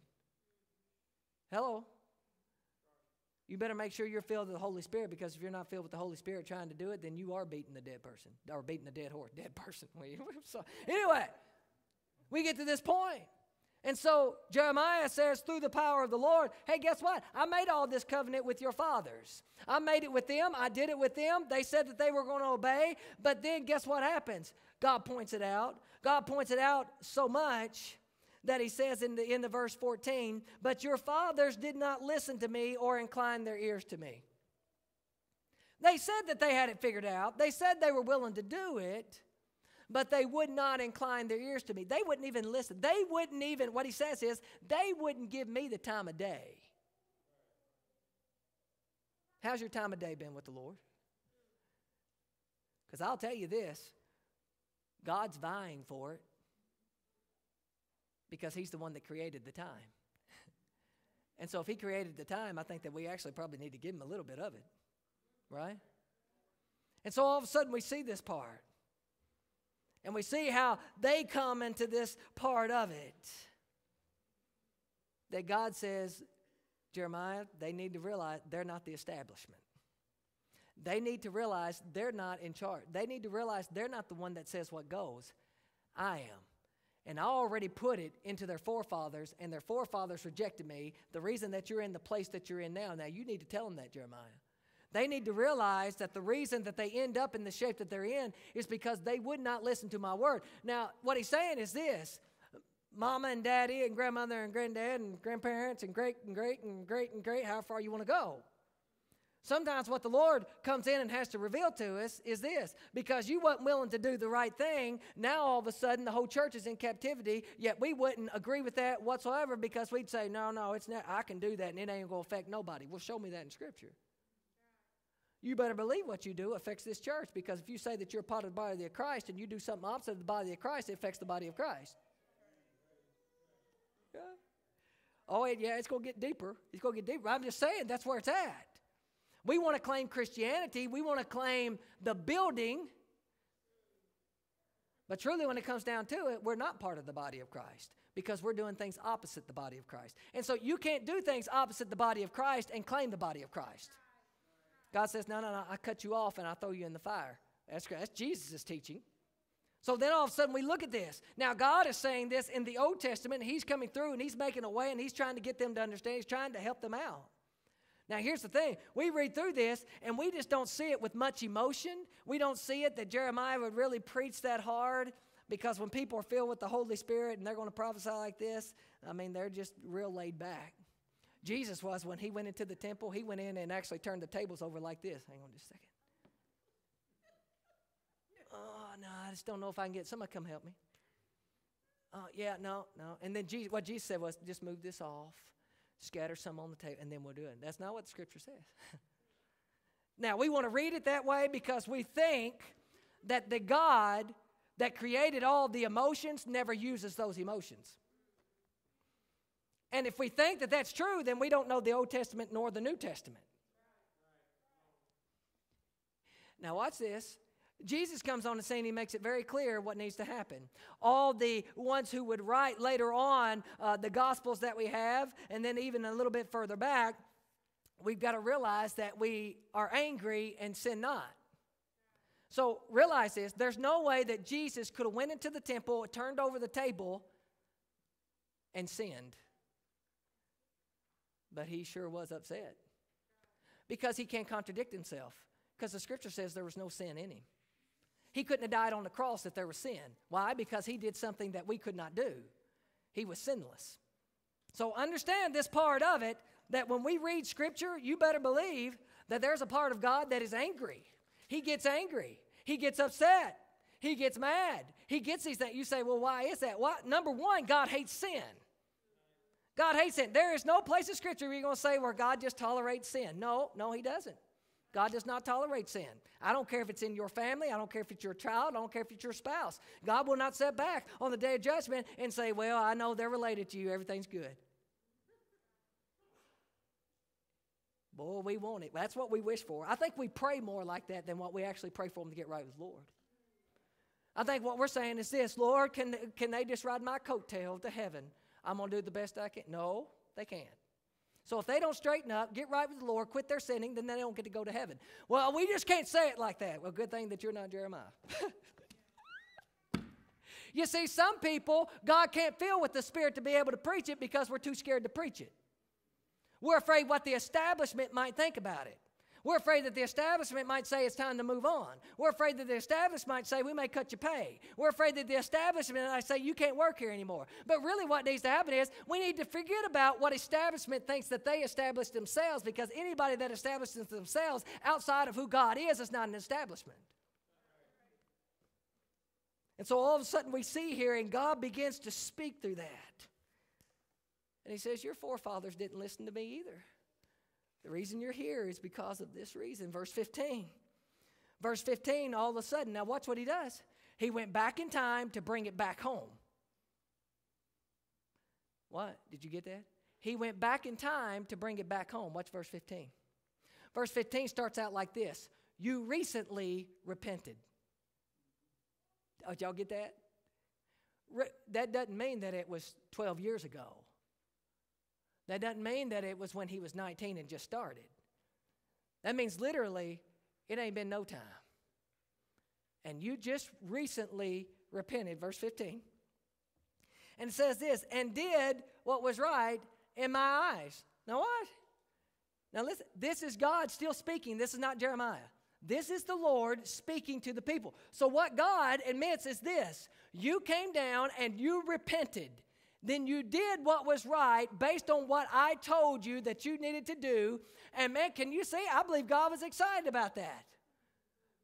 Hello? You better make sure you're filled with the Holy Spirit because if you're not filled with the Holy Spirit trying to do it, then you are beating the dead person or beating the dead horse. Dead person. so, anyway, we get to this point. And so Jeremiah says, through the power of the Lord, hey, guess what? I made all this covenant with your fathers. I made it with them. I did it with them. They said that they were going to obey. But then guess what happens? God points it out. God points it out so much that he says in the, in the verse 14, but your fathers did not listen to me or incline their ears to me. They said that they had it figured out. They said they were willing to do it but they would not incline their ears to me. They wouldn't even listen. They wouldn't even, what he says is, they wouldn't give me the time of day. How's your time of day been with the Lord? Because I'll tell you this God's vying for it because He's the one that created the time. and so if He created the time, I think that we actually probably need to give Him a little bit of it, right? And so all of a sudden we see this part. And we see how they come into this part of it. That God says, Jeremiah, they need to realize they're not the establishment. they need to realize they're not in charge. They need to realize they're not the one that says what goes. I am. And I already put it into their forefathers, and their forefathers rejected me. The reason that you're in the place that you're in now, now you need to tell them that, Jeremiah. They need to realize that the reason that they end up in the shape that they're in is because they would not listen to my word. Now, what he's saying is this mama and daddy and grandmother and granddad and grandparents and great and great and great and great, how far you want to go. Sometimes what the Lord comes in and has to reveal to us is this because you wasn't willing to do the right thing, now all of a sudden the whole church is in captivity, yet we wouldn't agree with that whatsoever because we'd say, No, no, it's not I can do that and it ain't gonna affect nobody. Well, show me that in scripture. You better believe what you do affects this church because if you say that you're part of the body of Christ and you do something opposite of the body of Christ, it affects the body of Christ. Yeah. Oh, yeah, it's going to get deeper. It's going to get deeper. I'm just saying that's where it's at. We want to claim Christianity, we want to claim the building. But truly, when it comes down to it, we're not part of the body of Christ because we're doing things opposite the body of Christ. And so you can't do things opposite the body of Christ and claim the body of Christ. God says, No, no, no, I cut you off and I throw you in the fire. That's, that's Jesus' teaching. So then all of a sudden we look at this. Now, God is saying this in the Old Testament. He's coming through and He's making a way and He's trying to get them to understand. He's trying to help them out. Now, here's the thing we read through this and we just don't see it with much emotion. We don't see it that Jeremiah would really preach that hard because when people are filled with the Holy Spirit and they're going to prophesy like this, I mean, they're just real laid back. Jesus was when he went into the temple, he went in and actually turned the tables over like this. Hang on just a second. Oh, no, I just don't know if I can get somebody come help me. Uh, yeah, no, no. And then Jesus, what Jesus said was just move this off, scatter some on the table, and then we'll do it. That's not what the scripture says. now, we want to read it that way because we think that the God that created all the emotions never uses those emotions. And if we think that that's true, then we don't know the Old Testament nor the New Testament. Now, watch this. Jesus comes on the scene, he makes it very clear what needs to happen. All the ones who would write later on uh, the Gospels that we have, and then even a little bit further back, we've got to realize that we are angry and sin not. So realize this there's no way that Jesus could have went into the temple, turned over the table, and sinned. But he sure was upset because he can't contradict himself because the scripture says there was no sin in him. He couldn't have died on the cross if there was sin. Why? Because he did something that we could not do. He was sinless. So understand this part of it that when we read scripture, you better believe that there's a part of God that is angry. He gets angry. He gets upset. He gets mad. He gets these things. You say, well, why is that? Why? Number one, God hates sin. God hates sin. There is no place in Scripture where you're going to say where God just tolerates sin. No, no, He doesn't. God does not tolerate sin. I don't care if it's in your family. I don't care if it's your child. I don't care if it's your spouse. God will not sit back on the day of judgment and say, Well, I know they're related to you. Everything's good. Boy, we want it. That's what we wish for. I think we pray more like that than what we actually pray for them to get right with the Lord. I think what we're saying is this Lord, can, can they just ride my coattail to heaven? I'm going to do the best I can. No, they can't. So if they don't straighten up, get right with the Lord, quit their sinning, then they don't get to go to heaven. Well, we just can't say it like that. Well, good thing that you're not Jeremiah. you see, some people, God can't fill with the Spirit to be able to preach it because we're too scared to preach it. We're afraid what the establishment might think about it. We're afraid that the establishment might say it's time to move on. We're afraid that the establishment might say we may cut your pay. We're afraid that the establishment might say you can't work here anymore. But really, what needs to happen is we need to forget about what establishment thinks that they established themselves because anybody that establishes themselves outside of who God is is not an establishment. And so all of a sudden we see here, and God begins to speak through that. And He says, Your forefathers didn't listen to me either. The reason you're here is because of this reason. Verse 15. Verse 15, all of a sudden, now watch what he does. He went back in time to bring it back home. What? Did you get that? He went back in time to bring it back home. Watch verse 15. Verse 15 starts out like this You recently repented. Oh, y'all get that? Re- that doesn't mean that it was 12 years ago. That doesn't mean that it was when he was 19 and just started. That means literally, it ain't been no time. And you just recently repented, verse 15. And it says this, and did what was right in my eyes. Now, what? Now, listen, this is God still speaking. This is not Jeremiah. This is the Lord speaking to the people. So, what God admits is this you came down and you repented. Then you did what was right based on what I told you that you needed to do. And man, can you see? I believe God was excited about that.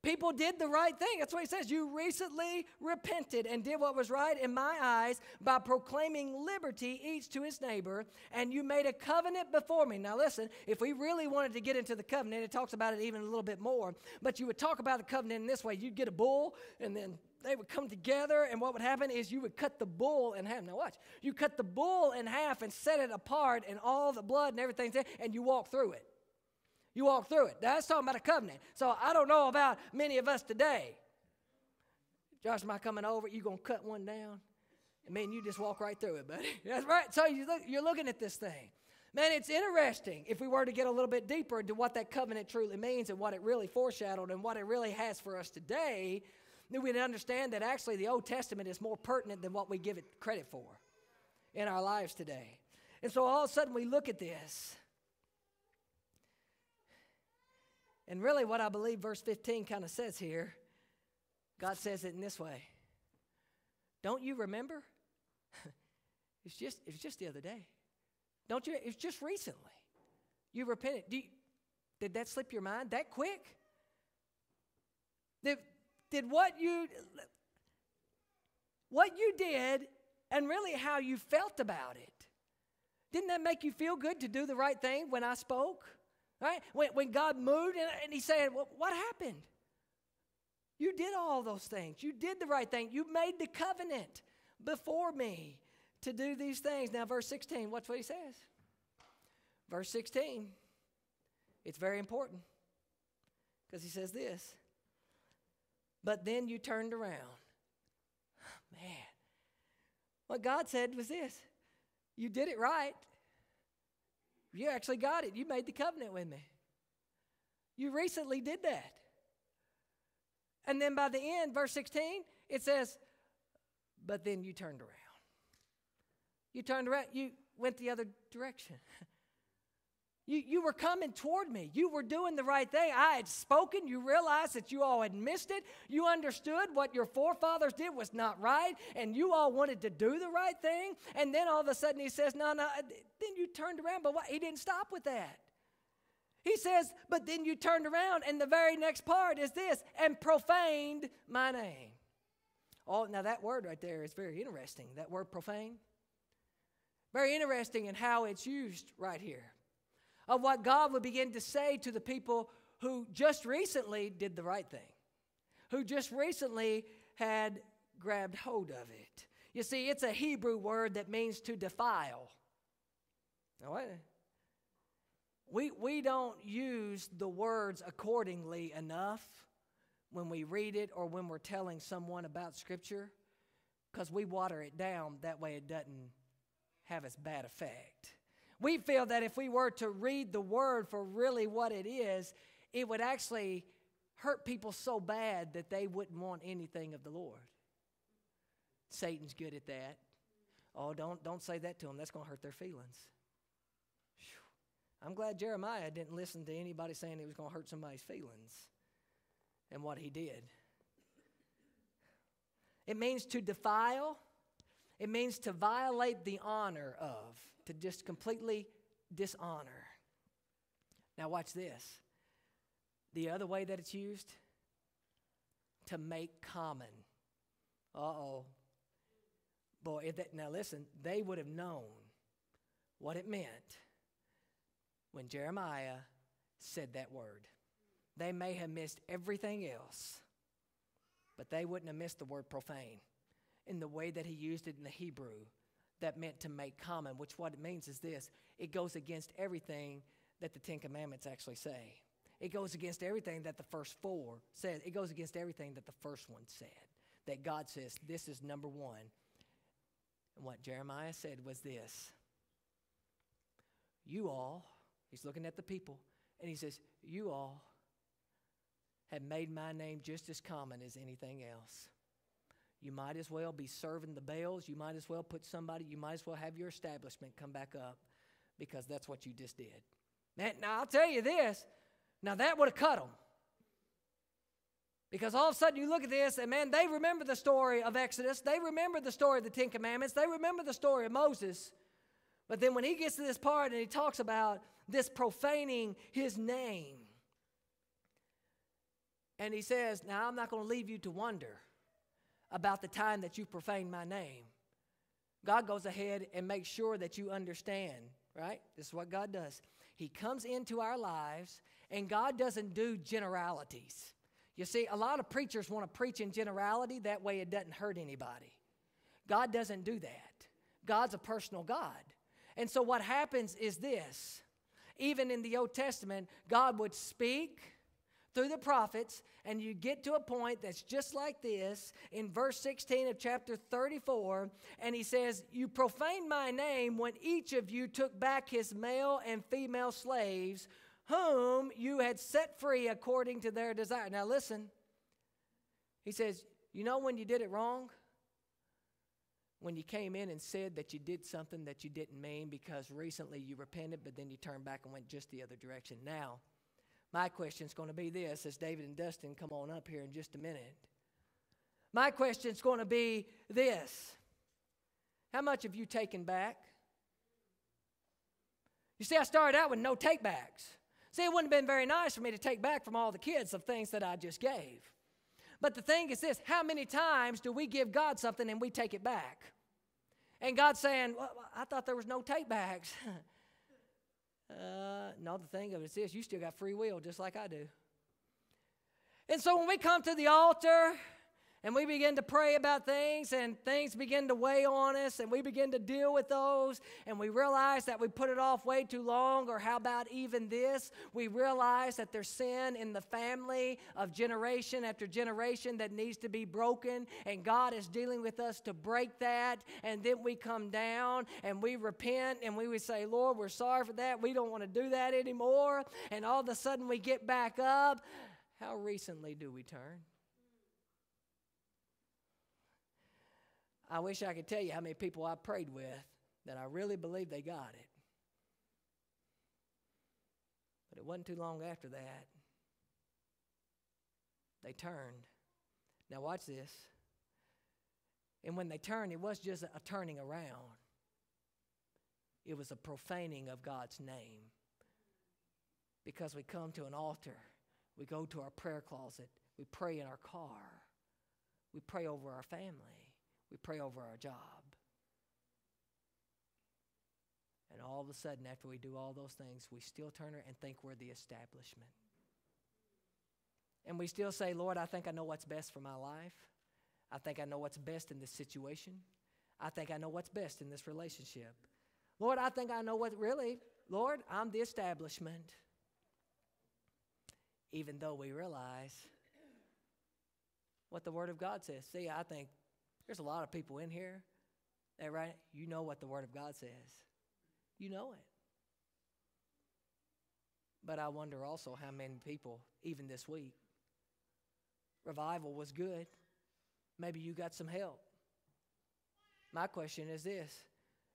People did the right thing. That's what he says. You recently repented and did what was right in my eyes by proclaiming liberty each to his neighbor, and you made a covenant before me. Now, listen, if we really wanted to get into the covenant, it talks about it even a little bit more, but you would talk about the covenant in this way you'd get a bull, and then they would come together, and what would happen is you would cut the bull in half. Now, watch. You cut the bull in half and set it apart, and all the blood and everything's there, and you walk through it. You walk through it. That's talking about a covenant. So I don't know about many of us today. Josh, am I coming over? You gonna cut one down? And man, you just walk right through it, buddy. That's right. So you look, you're looking at this thing. Man, it's interesting if we were to get a little bit deeper into what that covenant truly means and what it really foreshadowed and what it really has for us today, then we'd understand that actually the Old Testament is more pertinent than what we give it credit for in our lives today. And so all of a sudden we look at this And really, what I believe verse 15 kind of says here, God says it in this way Don't you remember? it's, just, it's just the other day. Don't you? It's just recently. You repented. You, did that slip your mind that quick? Did what you what you did and really how you felt about it didn't that make you feel good to do the right thing when I spoke? Right? When, when God moved and, and he said, well, What happened? You did all those things. You did the right thing. You made the covenant before me to do these things. Now, verse 16, what's what he says? Verse 16, it's very important because he says this. But then you turned around. Man, what God said was this you did it right. You actually got it. You made the covenant with me. You recently did that. And then by the end, verse 16, it says, but then you turned around. You turned around, you went the other direction. You, you were coming toward me. You were doing the right thing. I had spoken. You realized that you all had missed it. You understood what your forefathers did was not right, and you all wanted to do the right thing. And then all of a sudden he says, No, no. Then you turned around, but what? he didn't stop with that. He says, But then you turned around, and the very next part is this and profaned my name. Oh, now that word right there is very interesting. That word profane. Very interesting in how it's used right here of what God would begin to say to the people who just recently did the right thing, who just recently had grabbed hold of it. You see, it's a Hebrew word that means to defile. Now? We, we don't use the words accordingly enough when we read it or when we're telling someone about Scripture because we water it down. That way it doesn't have its bad effect. We feel that if we were to read the word for really what it is, it would actually hurt people so bad that they wouldn't want anything of the Lord. Satan's good at that. Oh, don't, don't say that to them. That's going to hurt their feelings. Whew. I'm glad Jeremiah didn't listen to anybody saying it was going to hurt somebody's feelings and what he did. It means to defile, it means to violate the honor of to just completely dishonor. Now, watch this. The other way that it's used, to make common. Uh oh. Boy, if that, now listen, they would have known what it meant when Jeremiah said that word. They may have missed everything else, but they wouldn't have missed the word profane in the way that he used it in the Hebrew that meant to make common, which what it means is this it goes against everything that the Ten Commandments actually say. It goes against everything that the first four said. It goes against everything that the first one said. That God says, this is number one. And what Jeremiah said was this You all, he's looking at the people, and he says, You all have made my name just as common as anything else. You might as well be serving the Baals. You might as well put somebody, you might as well have your establishment come back up because that's what you just did. Man, now I'll tell you this. Now that would have cut them. Because all of a sudden you look at this and man, they remember the story of Exodus. They remember the story of the Ten Commandments. They remember the story of Moses. But then when he gets to this part and he talks about this profaning his name, and he says, Now I'm not going to leave you to wonder about the time that you profaned my name. God goes ahead and makes sure that you understand, right? This is what God does. He comes into our lives, and God doesn't do generalities. You see, a lot of preachers want to preach in generality, that way it doesn't hurt anybody. God doesn't do that. God's a personal God. And so what happens is this even in the Old Testament, God would speak through the prophets, and you get to a point that's just like this in verse 16 of chapter 34, and he says, You profaned my name when each of you took back his male and female slaves, whom you had set free according to their desire. Now listen, he says, You know when you did it wrong? When you came in and said that you did something that you didn't mean because recently you repented, but then you turned back and went just the other direction. Now, my question is going to be this as David and Dustin come on up here in just a minute. My question is going to be this How much have you taken back? You see, I started out with no takebacks. See, it wouldn't have been very nice for me to take back from all the kids of things that I just gave. But the thing is this how many times do we give God something and we take it back? And God's saying, well, I thought there was no takebacks. Uh, no, the thing of it is this you still got free will just like I do. And so when we come to the altar and we begin to pray about things and things begin to weigh on us and we begin to deal with those and we realize that we put it off way too long or how about even this? We realize that there's sin in the family of generation after generation that needs to be broken and god is dealing with us to break that and then we come down and we repent and we would say lord we're sorry for that. We don't want to do that anymore. And all of a sudden we get back up. How recently do we turn I wish I could tell you how many people I prayed with that I really believe they got it. But it wasn't too long after that. They turned. Now, watch this. And when they turned, it was just a turning around, it was a profaning of God's name. Because we come to an altar, we go to our prayer closet, we pray in our car, we pray over our family. We pray over our job. And all of a sudden, after we do all those things, we still turn and think we're the establishment. And we still say, Lord, I think I know what's best for my life. I think I know what's best in this situation. I think I know what's best in this relationship. Lord, I think I know what really, Lord, I'm the establishment. Even though we realize what the Word of God says. See, I think there's a lot of people in here that, right, you know what the Word of God says. You know it. But I wonder also how many people, even this week, revival was good. Maybe you got some help. My question is this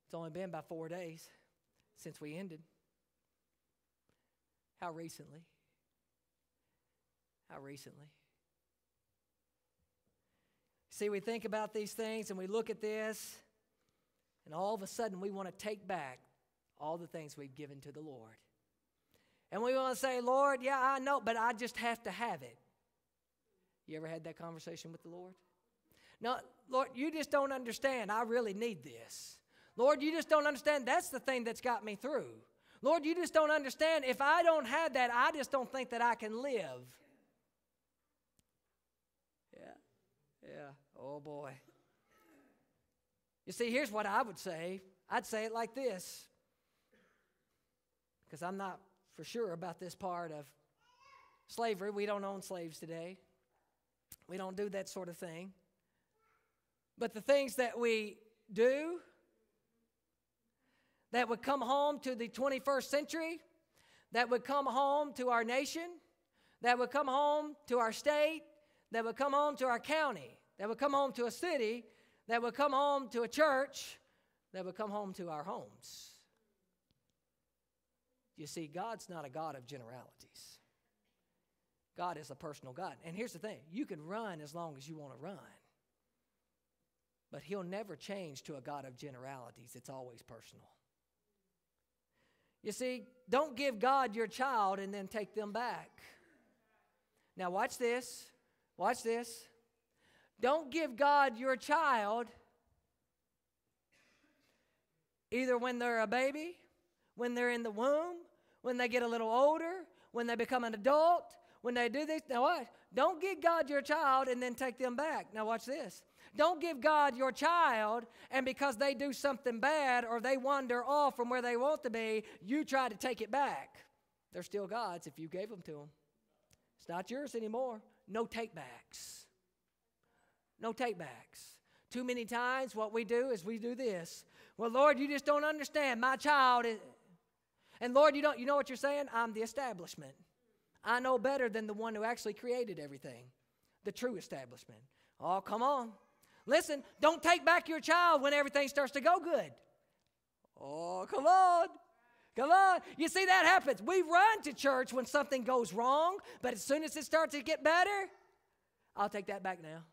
it's only been about four days since we ended. How recently? How recently? See, we think about these things and we look at this, and all of a sudden we want to take back all the things we've given to the Lord. And we want to say, Lord, yeah, I know, but I just have to have it. You ever had that conversation with the Lord? No, Lord, you just don't understand. I really need this. Lord, you just don't understand. That's the thing that's got me through. Lord, you just don't understand. If I don't have that, I just don't think that I can live. Yeah, yeah. Oh boy. You see, here's what I would say I'd say it like this, because I'm not for sure about this part of slavery. We don't own slaves today, we don't do that sort of thing. But the things that we do that would come home to the 21st century, that would come home to our nation, that would come home to our state, that would come home to our county, that would come home to a city, that would come home to a church, that would come home to our homes. You see, God's not a God of generalities. God is a personal God. And here's the thing you can run as long as you want to run, but He'll never change to a God of generalities. It's always personal. You see, don't give God your child and then take them back. Now, watch this. Watch this. Don't give God your child either when they're a baby, when they're in the womb, when they get a little older, when they become an adult, when they do this. Now, what? Don't give God your child and then take them back. Now, watch this. Don't give God your child, and because they do something bad or they wander off from where they want to be, you try to take it back. They're still God's if you gave them to them. It's not yours anymore. No takebacks. No takebacks. Too many times, what we do is we do this. Well, Lord, you just don't understand. My child is. And Lord, you don't you know what you're saying? I'm the establishment. I know better than the one who actually created everything, the true establishment. Oh, come on. Listen, don't take back your child when everything starts to go good. Oh, come on. Come on. You see, that happens. We run to church when something goes wrong, but as soon as it starts to get better, I'll take that back now.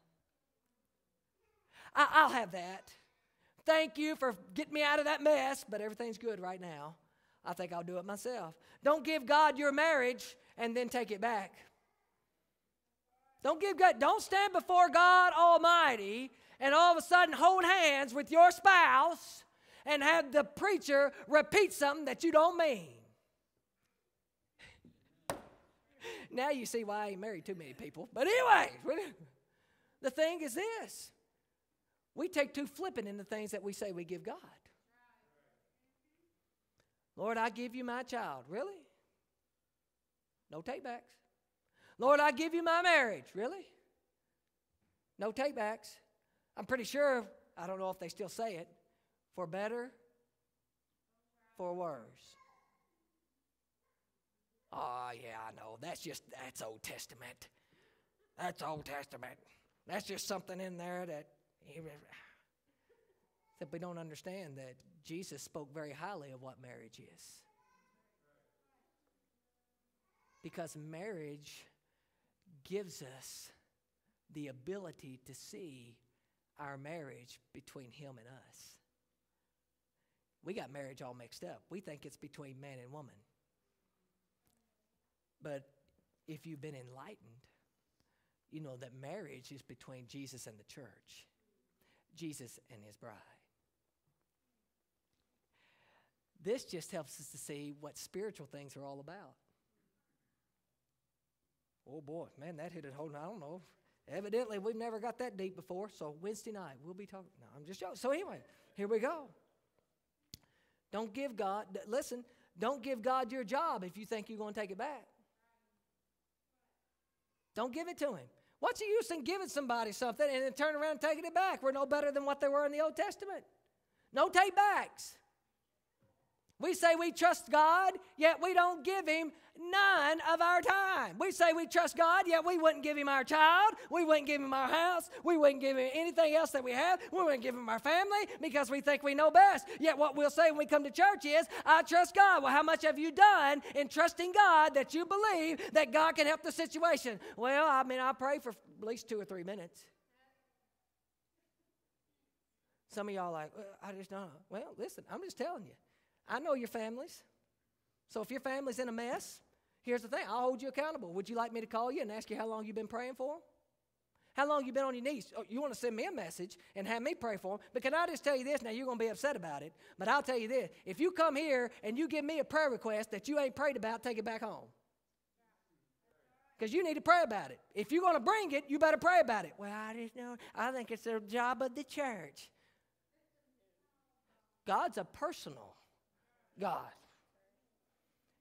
I- will have that. Thank you for getting me out of that mess, but everything's good right now. I think I'll do it myself. Don't give God your marriage and then take it back. Don't give God, don't stand before God Almighty and all of a sudden hold hands with your spouse and have the preacher repeat something that you don't mean. now you see why I ain't married too many people. But anyway, the thing is this we take too flippant in the things that we say we give God. Lord, I give you my child. Really? No takebacks. Lord, I give you my marriage. Really? No takebacks. I'm pretty sure, I don't know if they still say it, for better, for worse. Oh, yeah, I know. That's just, that's Old Testament. That's Old Testament. That's just something in there that, that we don't understand that Jesus spoke very highly of what marriage is. Because marriage gives us the ability to see our marriage between him and us. We got marriage all mixed up. We think it's between man and woman. But if you've been enlightened, you know that marriage is between Jesus and the church, Jesus and his bride. This just helps us to see what spiritual things are all about. Oh boy, man, that hit it home. I don't know. Evidently, we've never got that deep before. So Wednesday night, we'll be talking. No, I'm just joking. So anyway, here we go. Don't give God, listen, don't give God your job if you think you're going to take it back. Don't give it to him. What's the use in giving somebody something and then turning around and taking it back? We're no better than what they were in the Old Testament. No take backs. We say we trust God, yet we don't give Him none of our time. We say we trust God, yet we wouldn't give Him our child. We wouldn't give Him our house. We wouldn't give Him anything else that we have. We wouldn't give Him our family because we think we know best. Yet what we'll say when we come to church is, I trust God. Well, how much have you done in trusting God that you believe that God can help the situation? Well, I mean, I pray for at least two or three minutes. Some of y'all like, well, I just don't. Well, listen, I'm just telling you. I know your families. So if your family's in a mess, here's the thing I'll hold you accountable. Would you like me to call you and ask you how long you've been praying for? How long you been on your knees? Oh, you want to send me a message and have me pray for them? But can I just tell you this? Now you're going to be upset about it, but I'll tell you this: if you come here and you give me a prayer request that you ain't prayed about, take it back home. Because you need to pray about it. If you're going to bring it, you better pray about it. Well, I just know. I think it's the job of the church. God's a personal God.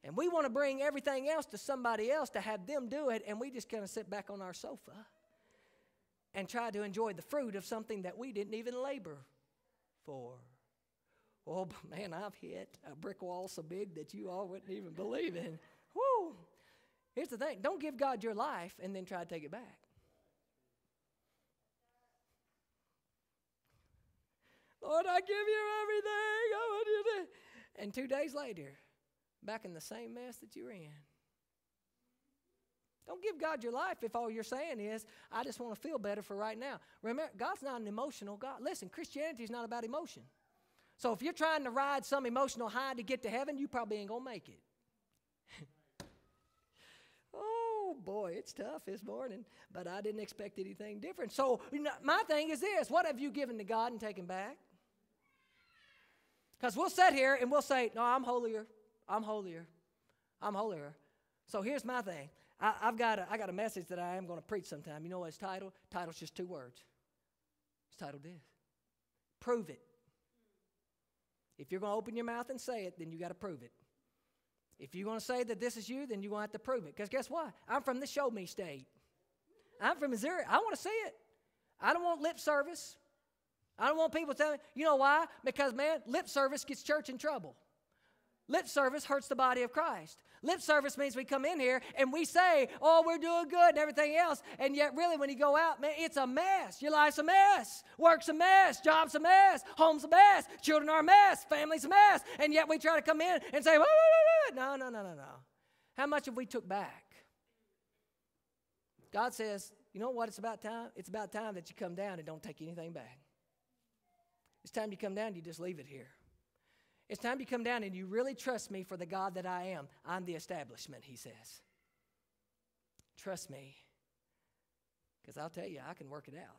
And we want to bring everything else to somebody else to have them do it, and we just kind of sit back on our sofa and try to enjoy the fruit of something that we didn't even labor for. Oh, man, I've hit a brick wall so big that you all wouldn't even believe in. Whoo! Here's the thing don't give God your life and then try to take it back. Lord, I give you everything. I want you to. And two days later, back in the same mess that you were in. Don't give God your life if all you're saying is, I just want to feel better for right now. Remember, God's not an emotional God. Listen, Christianity is not about emotion. So if you're trying to ride some emotional high to get to heaven, you probably ain't going to make it. oh boy, it's tough this morning, but I didn't expect anything different. So you know, my thing is this what have you given to God and taken back? Because we'll sit here and we'll say, No, I'm holier. I'm holier. I'm holier. So here's my thing. I, have got a, I got a message that I am going to preach sometime. You know what it's titled? Title's just two words. It's titled this. Prove it. If you're going to open your mouth and say it, then you got to prove it. If you're going to say that this is you, then you're going to have to prove it. Because guess what? I'm from the show me state. I'm from Missouri. I want to see it. I don't want lip service. I don't want people telling, you know why? Because, man, lip service gets church in trouble. Lip service hurts the body of Christ. Lip service means we come in here and we say, oh, we're doing good and everything else. And yet, really, when you go out, man, it's a mess. Your life's a mess. Work's a mess. Job's a mess. Home's a mess. Children are a mess. Family's a mess. And yet, we try to come in and say, whoa, whoa, whoa. no, no, no, no, no. How much have we took back? God says, you know what? It's about time. It's about time that you come down and don't take anything back. It's time you come down and you just leave it here. It's time you come down and you really trust me for the God that I am. I'm the establishment, he says. Trust me. Because I'll tell you, I can work it out.